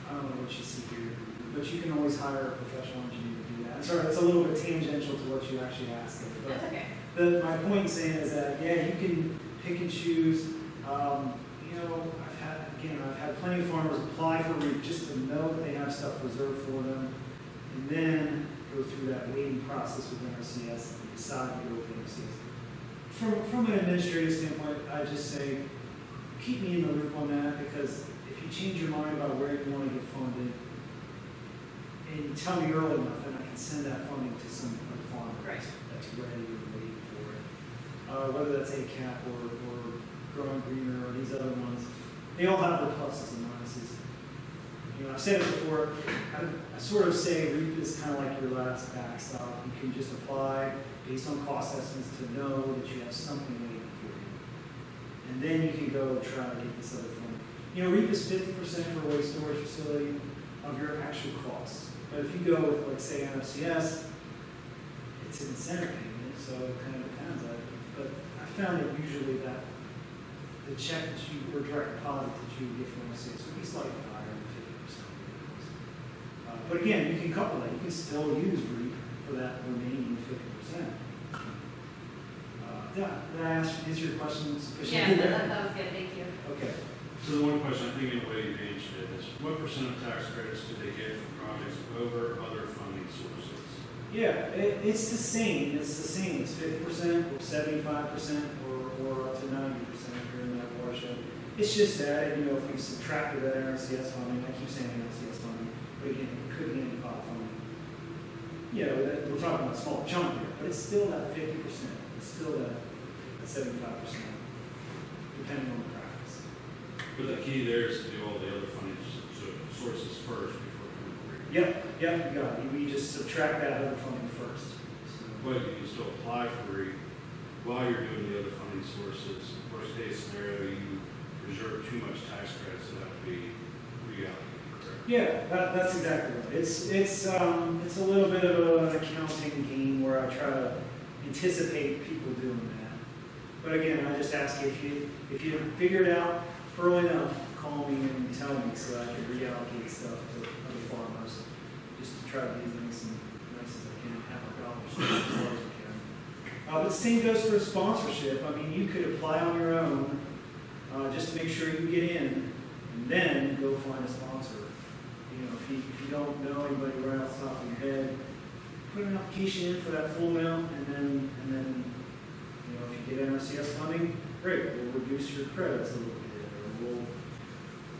I don't know what you see here, but you can always hire a professional engineer to do that. I'm sorry, that's a little bit tangential to what you actually asked. but- That's okay. The, my point saying is that, yeah, you can pick and choose, um, you know, I've had, again, I've had plenty of farmers apply for REAP just to know that they have stuff reserved for them, and then go through that waiting process with NRCS and decide to go with NRCS. From, from an administrative standpoint, I just say, keep me in the loop on that, because if you change your mind about where you want to get funded, and you tell me early enough, then I can send that funding to some other farmer Right. that's ready or waiting for it. Uh, whether that's ACAP or, or Growing Greener or these other ones, they all have their pluses and minuses. You know, I've said it before, I, I sort of say REAP is kind of like your last backstop. You can just apply based on cost estimates to know that you have something waiting for you and then you can go try to get this other thing. You know, REAP is 50% for a waste storage facility of your actual cost. But if you go with, like, say, NRCS, it's an incentive payment, so it kind of depends. But I found that usually that the check that you, or direct deposit that you get from NRCS would be slightly higher than 50%. Uh, but again, you can couple that. You can still use REAP for that remaining 50%. Yeah, did I answer, answer your questions. Yeah, that, that was good, thank you. Okay. So the one question I think in a way you answered is, what percent of tax credits do they get from projects over other funding sources? Yeah, it, it's the same. It's the same. It's 50% or 75% or, or up to 90% if you're in that watershed. It's just that, you know, if we subtracted that NRCS funding, I keep saying NRCS funding, but again, it could be any pot funding. Yeah, we're talking about a small chunk here, but it's still that 50% it's still that seventy-five percent, depending on the practice. But the key there is to do all the other funding so- sources first before coming to REAP. Yep, yep, you got it, we just subtract that other funding first. So- But you can still apply for REAP while you're doing the other funding sources. Worst case scenario, you reserve too much tax credits that have to be reallocated, correct? Yeah, that, that's exactly right. It's, it's, um, it's a little bit of an accounting game where I try to anticipate people doing that. But again, I just ask you, if you, if you figure it out early enough, call me and tell me so I can reallocate stuff to other farmers. Just to try to be nice and nice as I can, have our dollars as far as we can. Uh, but the same goes for sponsorship. I mean, you could apply on your own, uh, just to make sure you get in, and then go find a sponsor. You know, if you, if you don't know anybody right off the top of your head, put an application in for that full amount, and then, and then, you know, if you get NRCS funding, great, we'll reduce your credits a little bit, or we'll,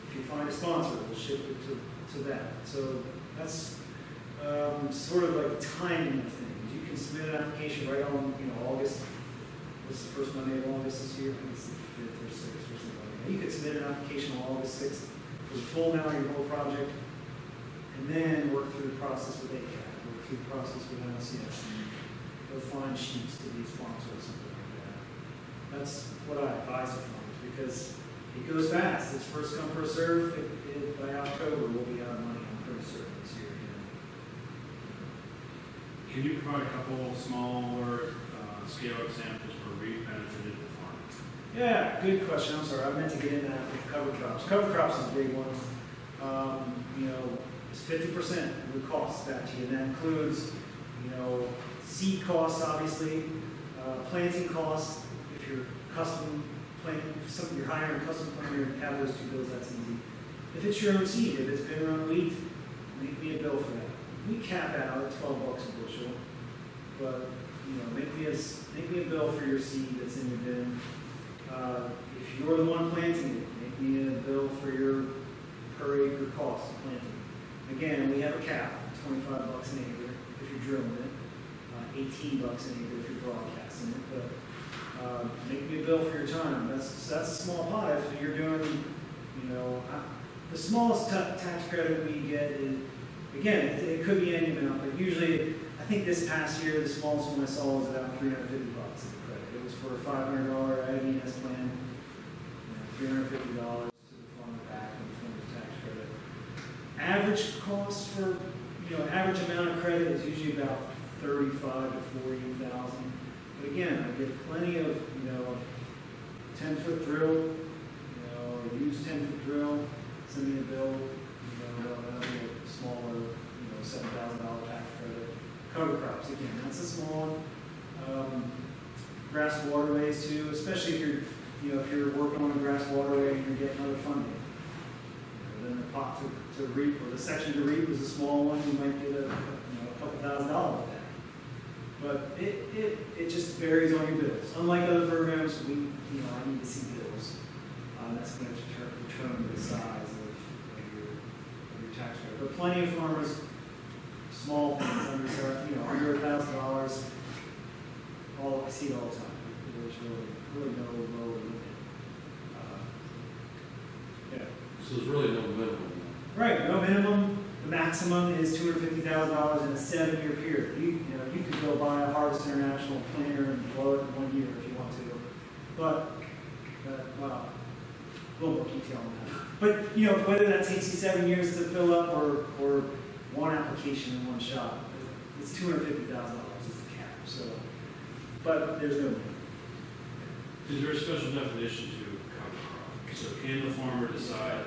if you find a sponsor, we'll shift it to, to that. So that's, um, sort of like timing of things. You can submit an application right on, you know, August, what's the first Monday of August this year? I think it's the fifth or sixth or something like that. You could submit an application on August sixth for the full amount of your whole project, and then work through the process with work through the process with NRCS, and go find Sheetz to be sponsored or something like that. That's what I advise the farmers, because it goes fast. It's first come, first serve. It, it, by October, we'll be out of money, I'm pretty certain this year, know. Can you provide a couple smaller uh, scale examples where REAP benefited the farm? Yeah, good question. I'm sorry, I meant to get in that with cover crops. Cover crops is a big one. Um, you know, fifty percent of the cost back to you, and that includes, you know, seed costs, obviously, uh, planting costs, if you're custom plant, something you're hiring a custom planter, and have those two bills, that's easy. If it's your own seed, if it's been run wheat, make me a bill for that. We cap out at twelve bucks a bushel, but, you know, make me a, make me a bill for your seed that's in your bin. Uh, If you're the one planting it, make me a bill for your per acre cost of planting. Again, we have a cap, 25 bucks an acre if you're drilling it, uh, 18 bucks an acre if you're broadcasting it. But uh, make me a bill for your time. That's that's a small pot. If you're doing, you know, I, the smallest tax credit we get is, again, it, it, could be any amount, but usually, I think this past year, the smallest one I saw was about 350 bucks in credit. It was for a $500 Aggie plan, you know, $350. Average cost for, you know, average amount of credit is usually about thirty-five to forty thousand. But again, I get plenty of, you know, ten-foot drill, you know, a used ten-foot drill, send me a bill, you know, another smaller, you know, seven thousand dollar tax credit. Cover crops, again, that's a small one. Um, grass waterways too, especially if you're, you know, if you're working on a grass waterway and you're getting other funding. Then the pot to, to reap, or the section to reap is a small one, you might get a, you know, a couple thousand dollars back. But it, it, it just varies on your bills. Unlike other programs, we, you know, I need to see bills. Uh, that's gonna deter, determine the size of, of your, of your tax credit. But plenty of farmers, small things, under, you know, under a thousand dollars, all, I see it all the time. There's really, really no lower limit. Uh, Yeah. So there's really no minimum. Right, no minimum, the maximum is two hundred fifty thousand dollars in a seven-year period. You, you know, you could go buy a Harvest International planter and blow it in one year if you want to. But, uh, well, a little more detail on that. But, you know, whether that takes you seven years to fill up or, or one application in one shot, it's two hundred fifty thousand dollars is the cap, so. But there's no, Is there a special definition to cover crop? So can the farmer decide, like,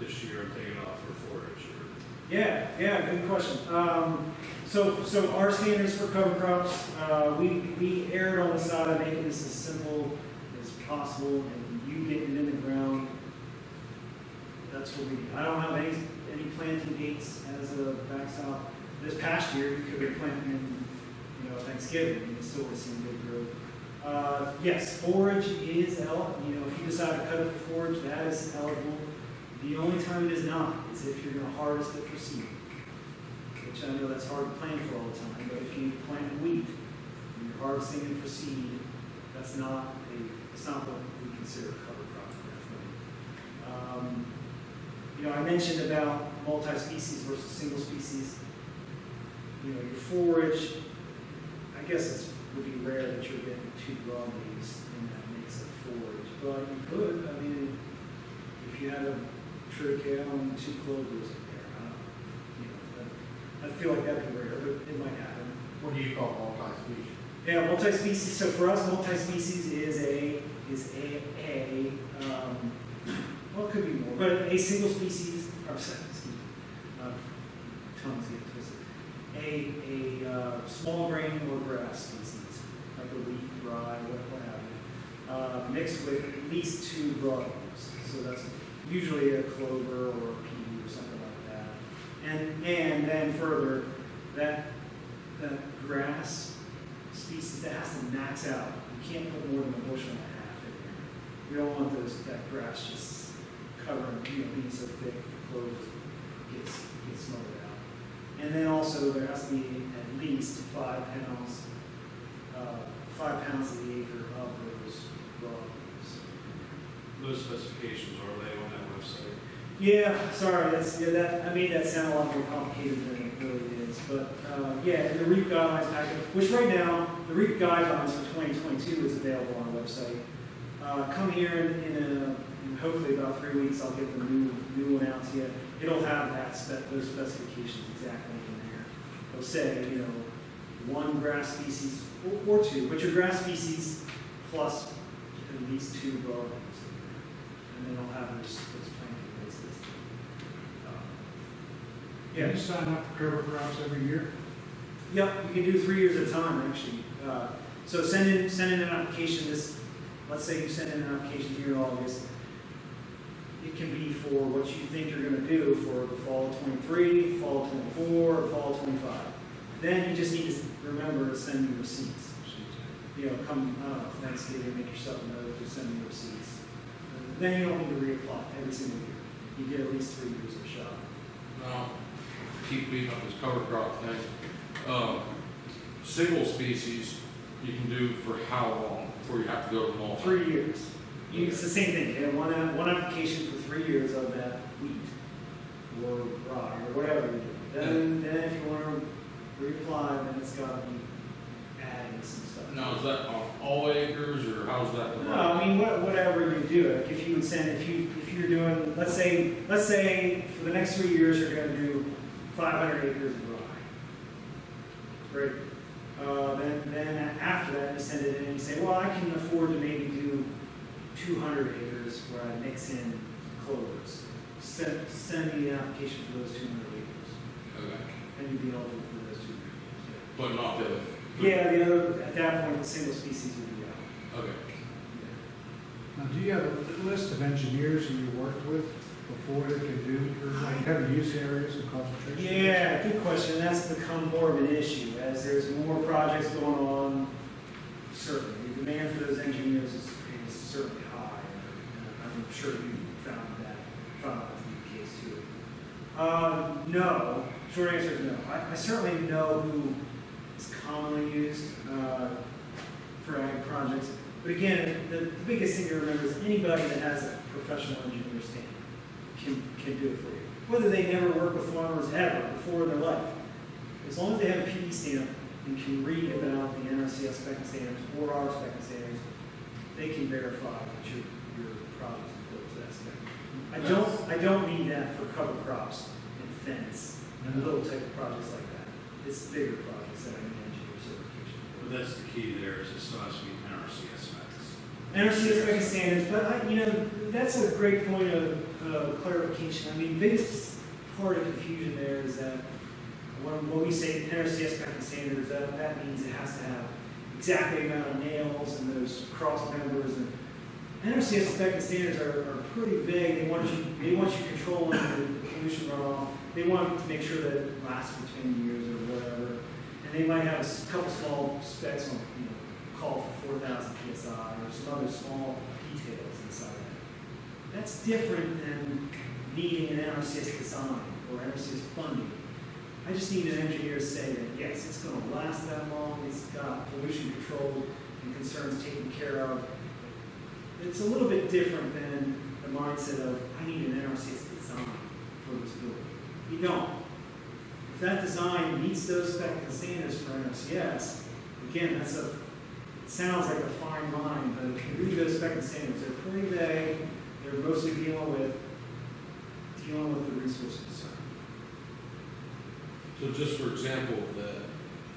this year I'm taking off for forage or? Yeah, yeah, good question. Um, so, so our standards for cover crops, uh, we, we erred on the side of making this as simple as possible, and you getting it in the ground. That's what we, do. I don't have any, any planting dates as a backstop. This past year, you could be planting in, you know, Thanksgiving, and you still would see good growth. Uh, yes, forage is el, you know, if you decide to cut it for forage, that is eligible. The only time it is not is if you're gonna harvest it for seed. Which I know that's hard to plan for all the time, but if you plant wheat and you're harvesting it for seed, that's not a, it's not what we consider a cover crop, definitely. Um, You know, I mentioned about multi-species versus single species. You know, your forage, I guess it's, would be rare that you're getting two broadleaves in that mix of forage, but you could, I mean, if you had a triticale and two clovers in there, I don't, you know, I feel like that'd be rare, but it might happen. What do you call multi-species? Yeah, multi-species, so for us, multi-species is a, is a, a, um, well, it could be more, but a single species, or sorry, uh, tongues get twisted. A, a, uh, small grain or grass species, like a wheat, rye, what, what have you, uh, mixed with at least two broadleaves. So that's usually a clover or a pea or something like that. And, and then further, that, that grass species that has to max out. You can't put more than a bushel and a half in there. We don't want those, that grass just covering, you know, being so thick, the clover gets, gets smothered out. And then also, there has to be at least five pounds, uh, five pounds of the acre of those. Those specifications, are they on that website? Yeah, sorry, that's, yeah, that, I made that sound a lot more complicated than it really is, but, uh, yeah, the REAP guidelines packet, which right now, the REAP guidelines for twenty twenty-two is available on our website. Uh, come here in, in a, in hopefully about three weeks, I'll get the new, new one out to you. It'll have that spec, those specifications exactly in there. It'll say, you know, one grass species, or, or two, but your grass species plus at least two broadleaves. And then it'll have those, those planting bases. Um, Yeah, you sign up for cover crops every year? yep, you can do three years at a time, actually. Uh, So send in, send in an application this, let's say you send in an application here in August. It can be for what you think you're gonna do for the fall of twenty-three, fall of twenty-four, or fall of twenty-five. Then you just need to remember to send me receipts. You know, come, uh, Thanksgiving, make yourself a note to send me receipts. Then you don't need to reapply every single year. You get at least three years of shot. Now, keep beating up this cover crop thing. Um, single species, you can do for how long before you have to go to multi? Three years. You- It's the same thing, you have one, one application for three years of that wheat or rye or whatever you do. Then, then if you want to reapply, then it's gotta be adding some stuff. Now, is that on all acres, or how's that No, divided? I mean, what- whatever you do, like if you would send, if you, if you're doing, let's say, let's say for the next three years, you're gonna do five hundred acres of rye. Great. Uh, then, then after that, you send it in and you say, well, I can afford to maybe do two hundred acres where I mix in clovers. Send, send me the application for those two hundred acres, Okay, and you'd be eligible for those two acres. but not the other? Yeah, the other, at that point, the single species would be out. Okay. Now, do you have a list of engineers that you worked with before that can do, or like heavy use areas and concentration? Yeah, good question. That's become more of an issue as there's more projects going on. Certainly, the demand for those engineers is, is certainly high. and I'm sure you found that, found that to be the case too. Um, no, short answer is no. I, I certainly know who is commonly used, uh, for ag projects. But again, the, the biggest thing to remember is anybody that has a professional engineer stamp can, can do it for you. Whether they never work with farmers ever before in their life. As long as they have a PE stamp and can read about the NRCS spec and standards or our spec and standards, they can verify that your, your product is built to that spec. I don't, I don't mean that for cover crops and fence and little type of projects like that. It's bigger projects that I need engineer certification for. But that's the key there, is it still has to be NRCS specs. NRCS standards, but I, you know, that's a great point of, of clarification. I mean, biggest part of confusion there is that when, when we say NRCS spec and standards, that, that means it has to have exactly amount of nails and those cross members and NRCS spec and standards are, are pretty vague. They want you, they want you controlling the pollution runoff. They want to make sure that it lasts for ten years or whatever. And they might have a couple small specs on, you know, call for four thousand PSI or some other small details inside of that. That's different than needing an NRCS design or NRCS funding. I just need an engineer to say that, yes, it's gonna last that long, it's got pollution control and concerns taken care of. It's a little bit different than the mindset of, I need an NRCS design for this building. You don't. If that design meets those spec and standards for again, that's a, sounds like a fine line, but if you read those spec and standards, they're pretty vague, they're mostly dealing with, dealing with the resource concern. So just for example, the,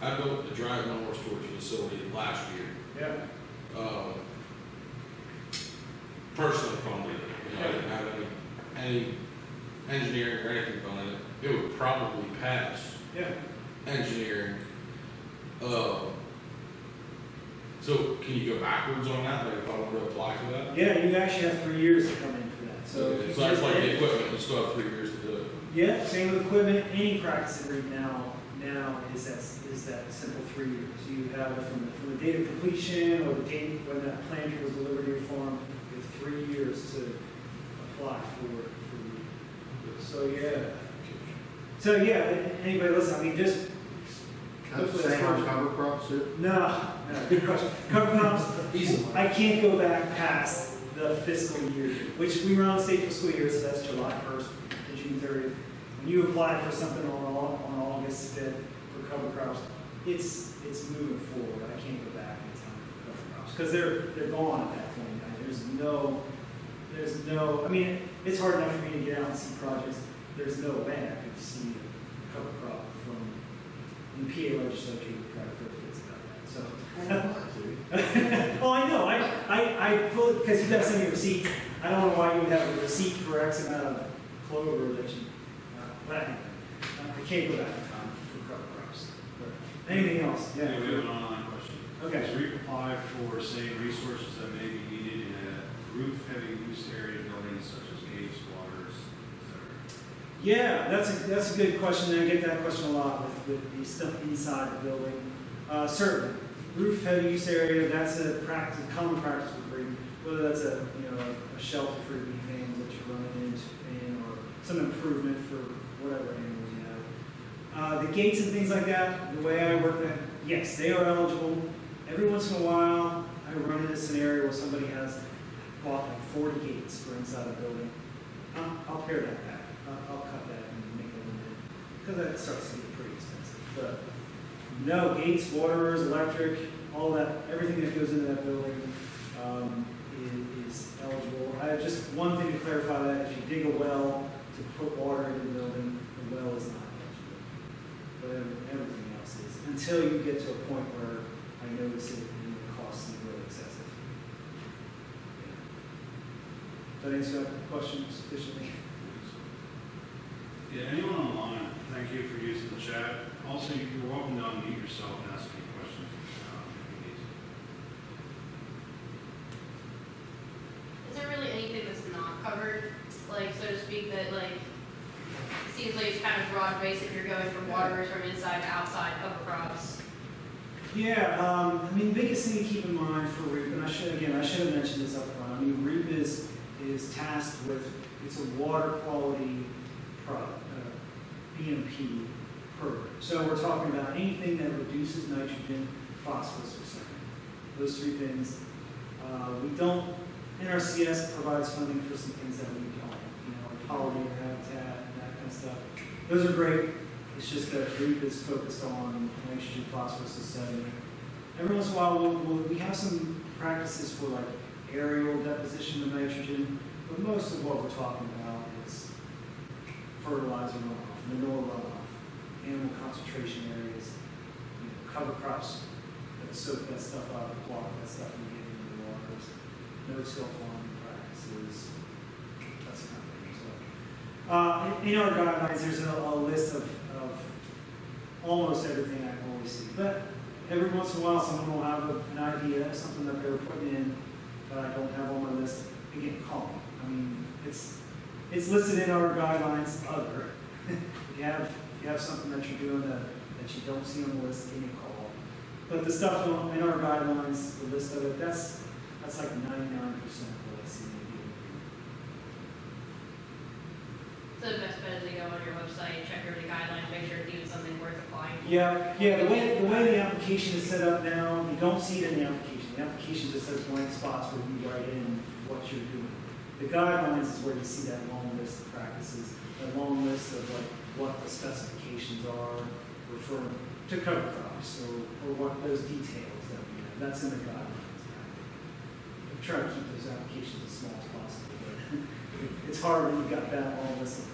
I built a dry manure storage facility last year. Yeah. um, personally funded it. You know, I didn't have any, any engineering or anything funded it. It would probably pass Yeah. engineering. Uh, so can you go backwards on that, like if I wanted to apply for that? Yeah, you actually have three years to come in for that, so. if you So that's just like the equipment, you still have three years to do it. Yeah, same with equipment, any practice rig now, now is that, is that simple three years. You have it from the, from the date of completion or the date when that plan was delivered to your farm, you have three years to apply for, for, so, yeah. So, yeah, anybody listen, I mean, just, That's the same on cover crops, too? no, no, good question. Cover crops, I can't go back past the fiscal year, which we run on state fiscal year, so that's July first to June thirtieth. When you apply for something on, on August fifth for cover crops, it's, it's moving forward. I can't go back in time for cover crops, because they're, they're gone at that point. There's no, there's no, I mean, it's hard enough for me to get out and see projects. There's no way I could see a cover crop from, in the PA legislature, you probably could have about that, so. Oh, I know, I, I, I, fully because you gotta send me a receipt, I don't know why you would have a receipt for X amount of clover that you, uh, but anyway, uh, I can't go back in time for cover crops. But Anything else? Yeah, we have an online question. Okay. Does REAP apply for, say, resources that may be needed in a roof-heavy use area buildings such as gates, waters, et cetera? Yeah, that's a, that's a good question, I get that question a lot with, with the stuff inside the building. Uh, certainly, roof heavy use area, that's a practice, common practice with REAP, whether that's a, you know, a shelter for animals that you're running into, in, or some improvement for whatever animals you have. Uh, the gates and things like that, the way I work that, yes, they are eligible. Every once in a while, I run into a scenario where somebody has bought like forty gates for inside a building. I'll, I'll pare that back. I'll, I'll cut that and make it a little bit, because that starts to get pretty expensive. But No, gates, waterers, electric, all that, everything that goes into that building, um, i- is eligible. I have just one thing to clarify that, if you dig a well to put water into the building, the well is not eligible. But everything else is, until you get to a point where I notice it and the costs seem really excessive. That answer that question sufficiently? Yeah, anyone online, thank you for using the chat. Also, you're welcome to unmute yourself and ask any questions. um, if you need to. Is there really anything that's not covered, like, so to speak, that like, seems like it's kind of broad based if you're going from waters from inside to outside cover crops? Yeah, um, I mean, the biggest thing to keep in mind for REAP, and I should, again, I should have mentioned this up front. I mean, REAP is, is tasked with, it's a water quality uh, BMP program. So we're talking about anything that reduces nitrogen, phosphorus, or something. Those three things. Uh, we don't, NRCS provides funding for some things that we don't, you know, like pollinator habitat and that kind of stuff. Those are great. It's just that REAP is focused on nitrogen, phosphorus, and sediment. Every once in a while, we'll, we'll, we have some practices for like aerial deposition of nitrogen, but most of what we're talking about fertilizer runoff, manure runoff, animal concentration areas, you know, cover crops that soak that stuff out, of the block that stuff from getting into the waters, no-till farming practices, that's kind of thing, so. Uh, in, in our guidelines, there's a, a list of, of almost everything I always see, but every once in a while, someone will have a- an idea, something that they're putting in that I don't have on my list, again, call me. I mean, it's, it's listed in our guidelines, other. If you have, if you have something that you're doing that, that you don't see on the list, give me a call. But the stuff in in our guidelines, the list of it, that's, that's like ninety-nine percent of what I see in the So the best bet is to go on your website, check over the guidelines, make sure it's even something worth applying for. Yeah, yeah, the way, the way the application is set up now, you don't see it in the application. The application just says blank spots where you write in what you're doing. The guidelines is where you see that long list of practices, that long list of like what the specifications are, referring to cover crops, or, or what those details that we have. That's in the guidelines. I'm trying to keep those applications as small as possible, but it's hard when you've got that long list of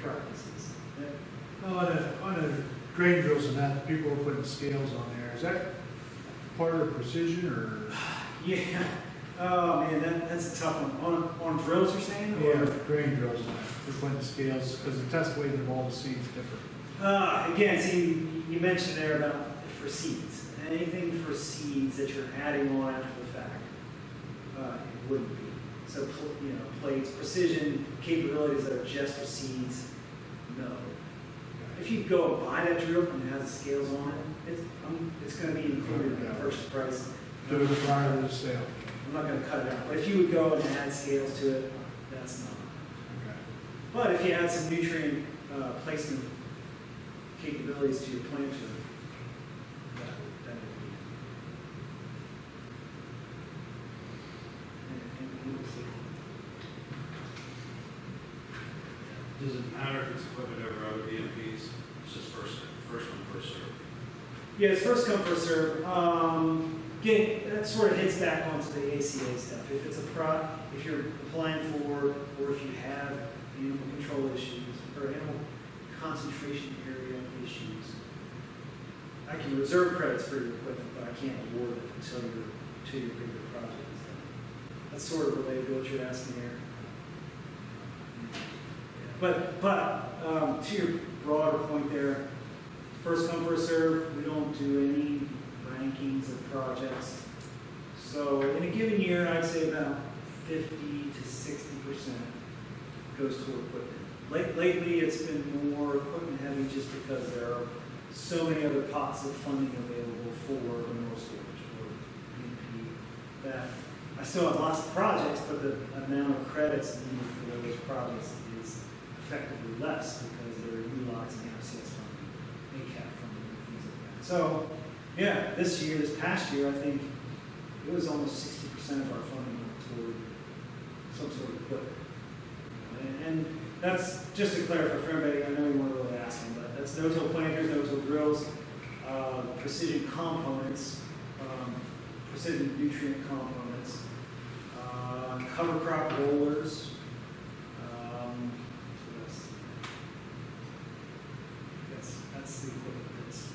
practices. Yeah. Well, on a, on the grain drills and that, people are putting scales on there. Is that part of precision or? Yeah. Oh man, that, that's a tough one. On, on drills, you're saying? or- Yeah, grain drills they're putting the scales, because the test weight of all the seeds different. Uh, again, see, you mentioned there about for seeds. Anything for seeds that you're adding on after the fact, uh, it wouldn't be. So, you know, plates, precision capabilities that are just for seeds, no. If you go and buy that drill and it has the scales on it, it's, um, it's gonna be included in the purchase price. Do it prior to the sale. I'm not gonna cut it out, but if you would go and add scales to it, that's not. Okay. But if you add some nutrient uh, placement capabilities to your planter, that would, that would be. And- and we'll. Does it matter if it's equipment over other BMPs? It's just first, first come, first serve. Yeah, it's first come, first serve. Um, again, that sort of hits back onto the ACA stuff. If it's a pro, if you're applying for, or if you have animal control issues, or animal concentration area issues, I can reserve credits for your equipment, but I can't award it until your, to your bigger project. That's sort of related to what you're asking there. But, but, um, to your broader point there, first come, first serve, we don't do any rankings of projects. So in a given year, I'd say about fifty to sixty percent goes to equipment. Late, lately, it's been more equipment heavy just because there are so many other pots of funding available for mineral storage or BMP that I still have lots of projects, but the amount of credits needed for those projects is effectively less because they're utilizing NRCS funding, ACAP funding, and things like that. So, yeah, this year, this past year, I think it was almost sixty percent of our funding toward some sort of equipment. And, and that's, just to clarify for everybody, I know you weren't really asking, but that's no-till planters, no-till drills. uh, precision components, um, precision nutrient components, uh, cover crop rollers, um, what else? That's, that's the equipment that's.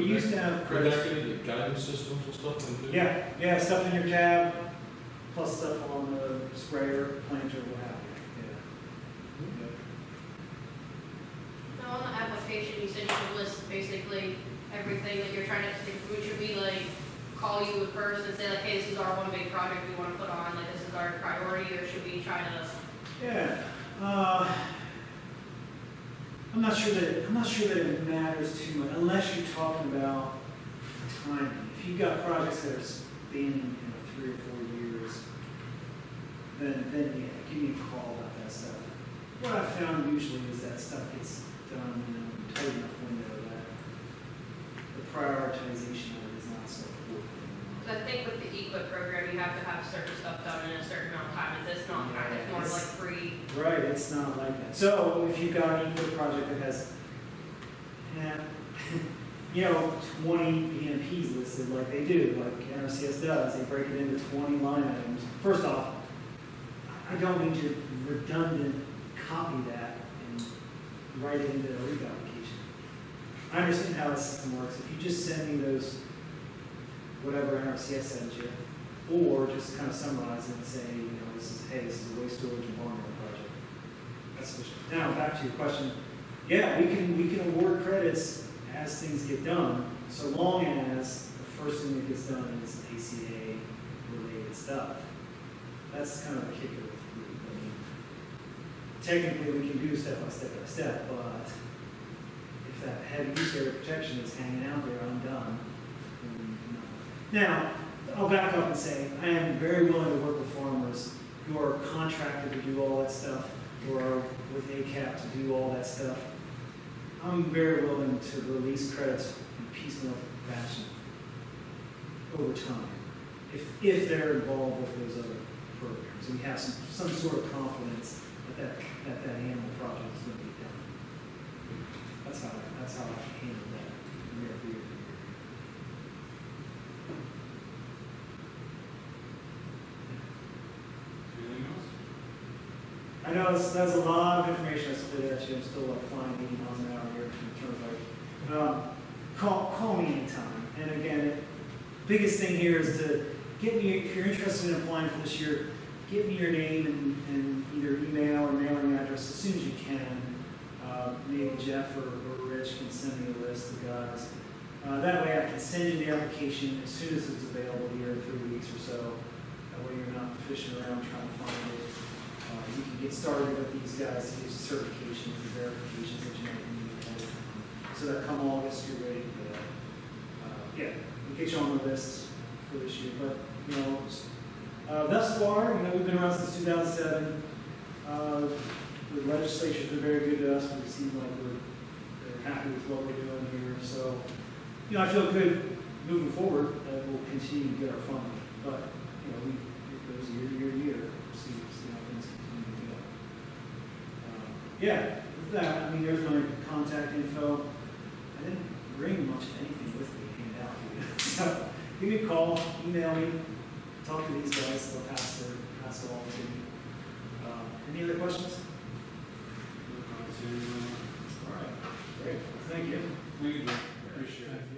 We used to have. Could that be the guidance systems and stuff in? Yeah, yeah, stuff in your cab, plus stuff on the sprayer, planter, what have you, yeah. Now, on the application, you said you should list basically everything that you're trying to, which would be like, call you at first and say like, hey, this is our one big project we wanna put on, like, this is our priority, or should we try to? Yeah, uh, I'm not sure that, I'm not sure that it matters too much, unless you're talking about timing. If you've got projects that are spanning, you know, three or four years, then, then, yeah, give me a call about that stuff. What I've found usually is that stuff gets done in a tight enough window that the prioritization of it is not so important. I think with the EQIP program, you have to have certain stuff done in a certain amount of time, it's just not kind of more like free. Right, it's not like that. So if you've got an EQIP project that has, eh, you know, twenty BMPs listed like they do, like NRCS does, they break it into twenty line items. First off, I don't need to redundant copy that and write it into a REAP application. I understand how the system works. If you just send me those, whatever NRCS sends you, or just kind of summarize it and say, you know, this is, hey, this is a waste storage and barn yard project. That's sufficient. Now, back to your question. Yeah, we can, we can award credits as things get done, so long as the first thing that gets done is ACA related stuff. That's kind of the kicker. I mean, Technically, we can do step by step by step, but if that heavy use area protection is hanging out there undone. Now, I'll back up and say, I am very willing to work with farmers who are contracted to do all that stuff, or with ACAP to do all that stuff. I'm very willing to release credits in piecemeal fashion over time, if, if they're involved with those other programs, and we have some, some sort of confidence that that, that, that animal project is gonna be done. That's how, that's how I handle that. Anything else? I know that's, that's a lot of information I split at you, I'm still like flying eighty miles an hour here from the turnpike. Um, call, call me anytime, and again, the biggest thing here is to get me, if you're interested in applying for this year, get me your name and, and either email or mailing address as soon as you can. Uh, maybe Jeff or, or Rich can send me a list of guys. Uh, that way I can send you the application as soon as it's available here in three weeks or so. That way you're not fishing around trying to find it. Uh, you can get started with these guys, these certifications and verifications that you might need ahead of time. So that come August, you're ready for that. Uh, yeah, we'll get you on the list for this year, but, you know, uh, thus far, you know, we've been around since two thousand seven. Uh, the legislature's been very good to us, we seem like we're, they're happy with what we're doing here, so, you know, I feel good moving forward, that we'll continue to get our funding, but, you know, we, it goes year, year, year, see, see how things continue to go. Uh, Yeah, with that, I mean, there's my contact info. I didn't bring much of anything with me to hand out to you. So, give me a call, email me, talk to these guys, they'll pass their, pass it all to me. Uh, Any other questions? No comments, anything else? All right, great, thank you. We appreciate it.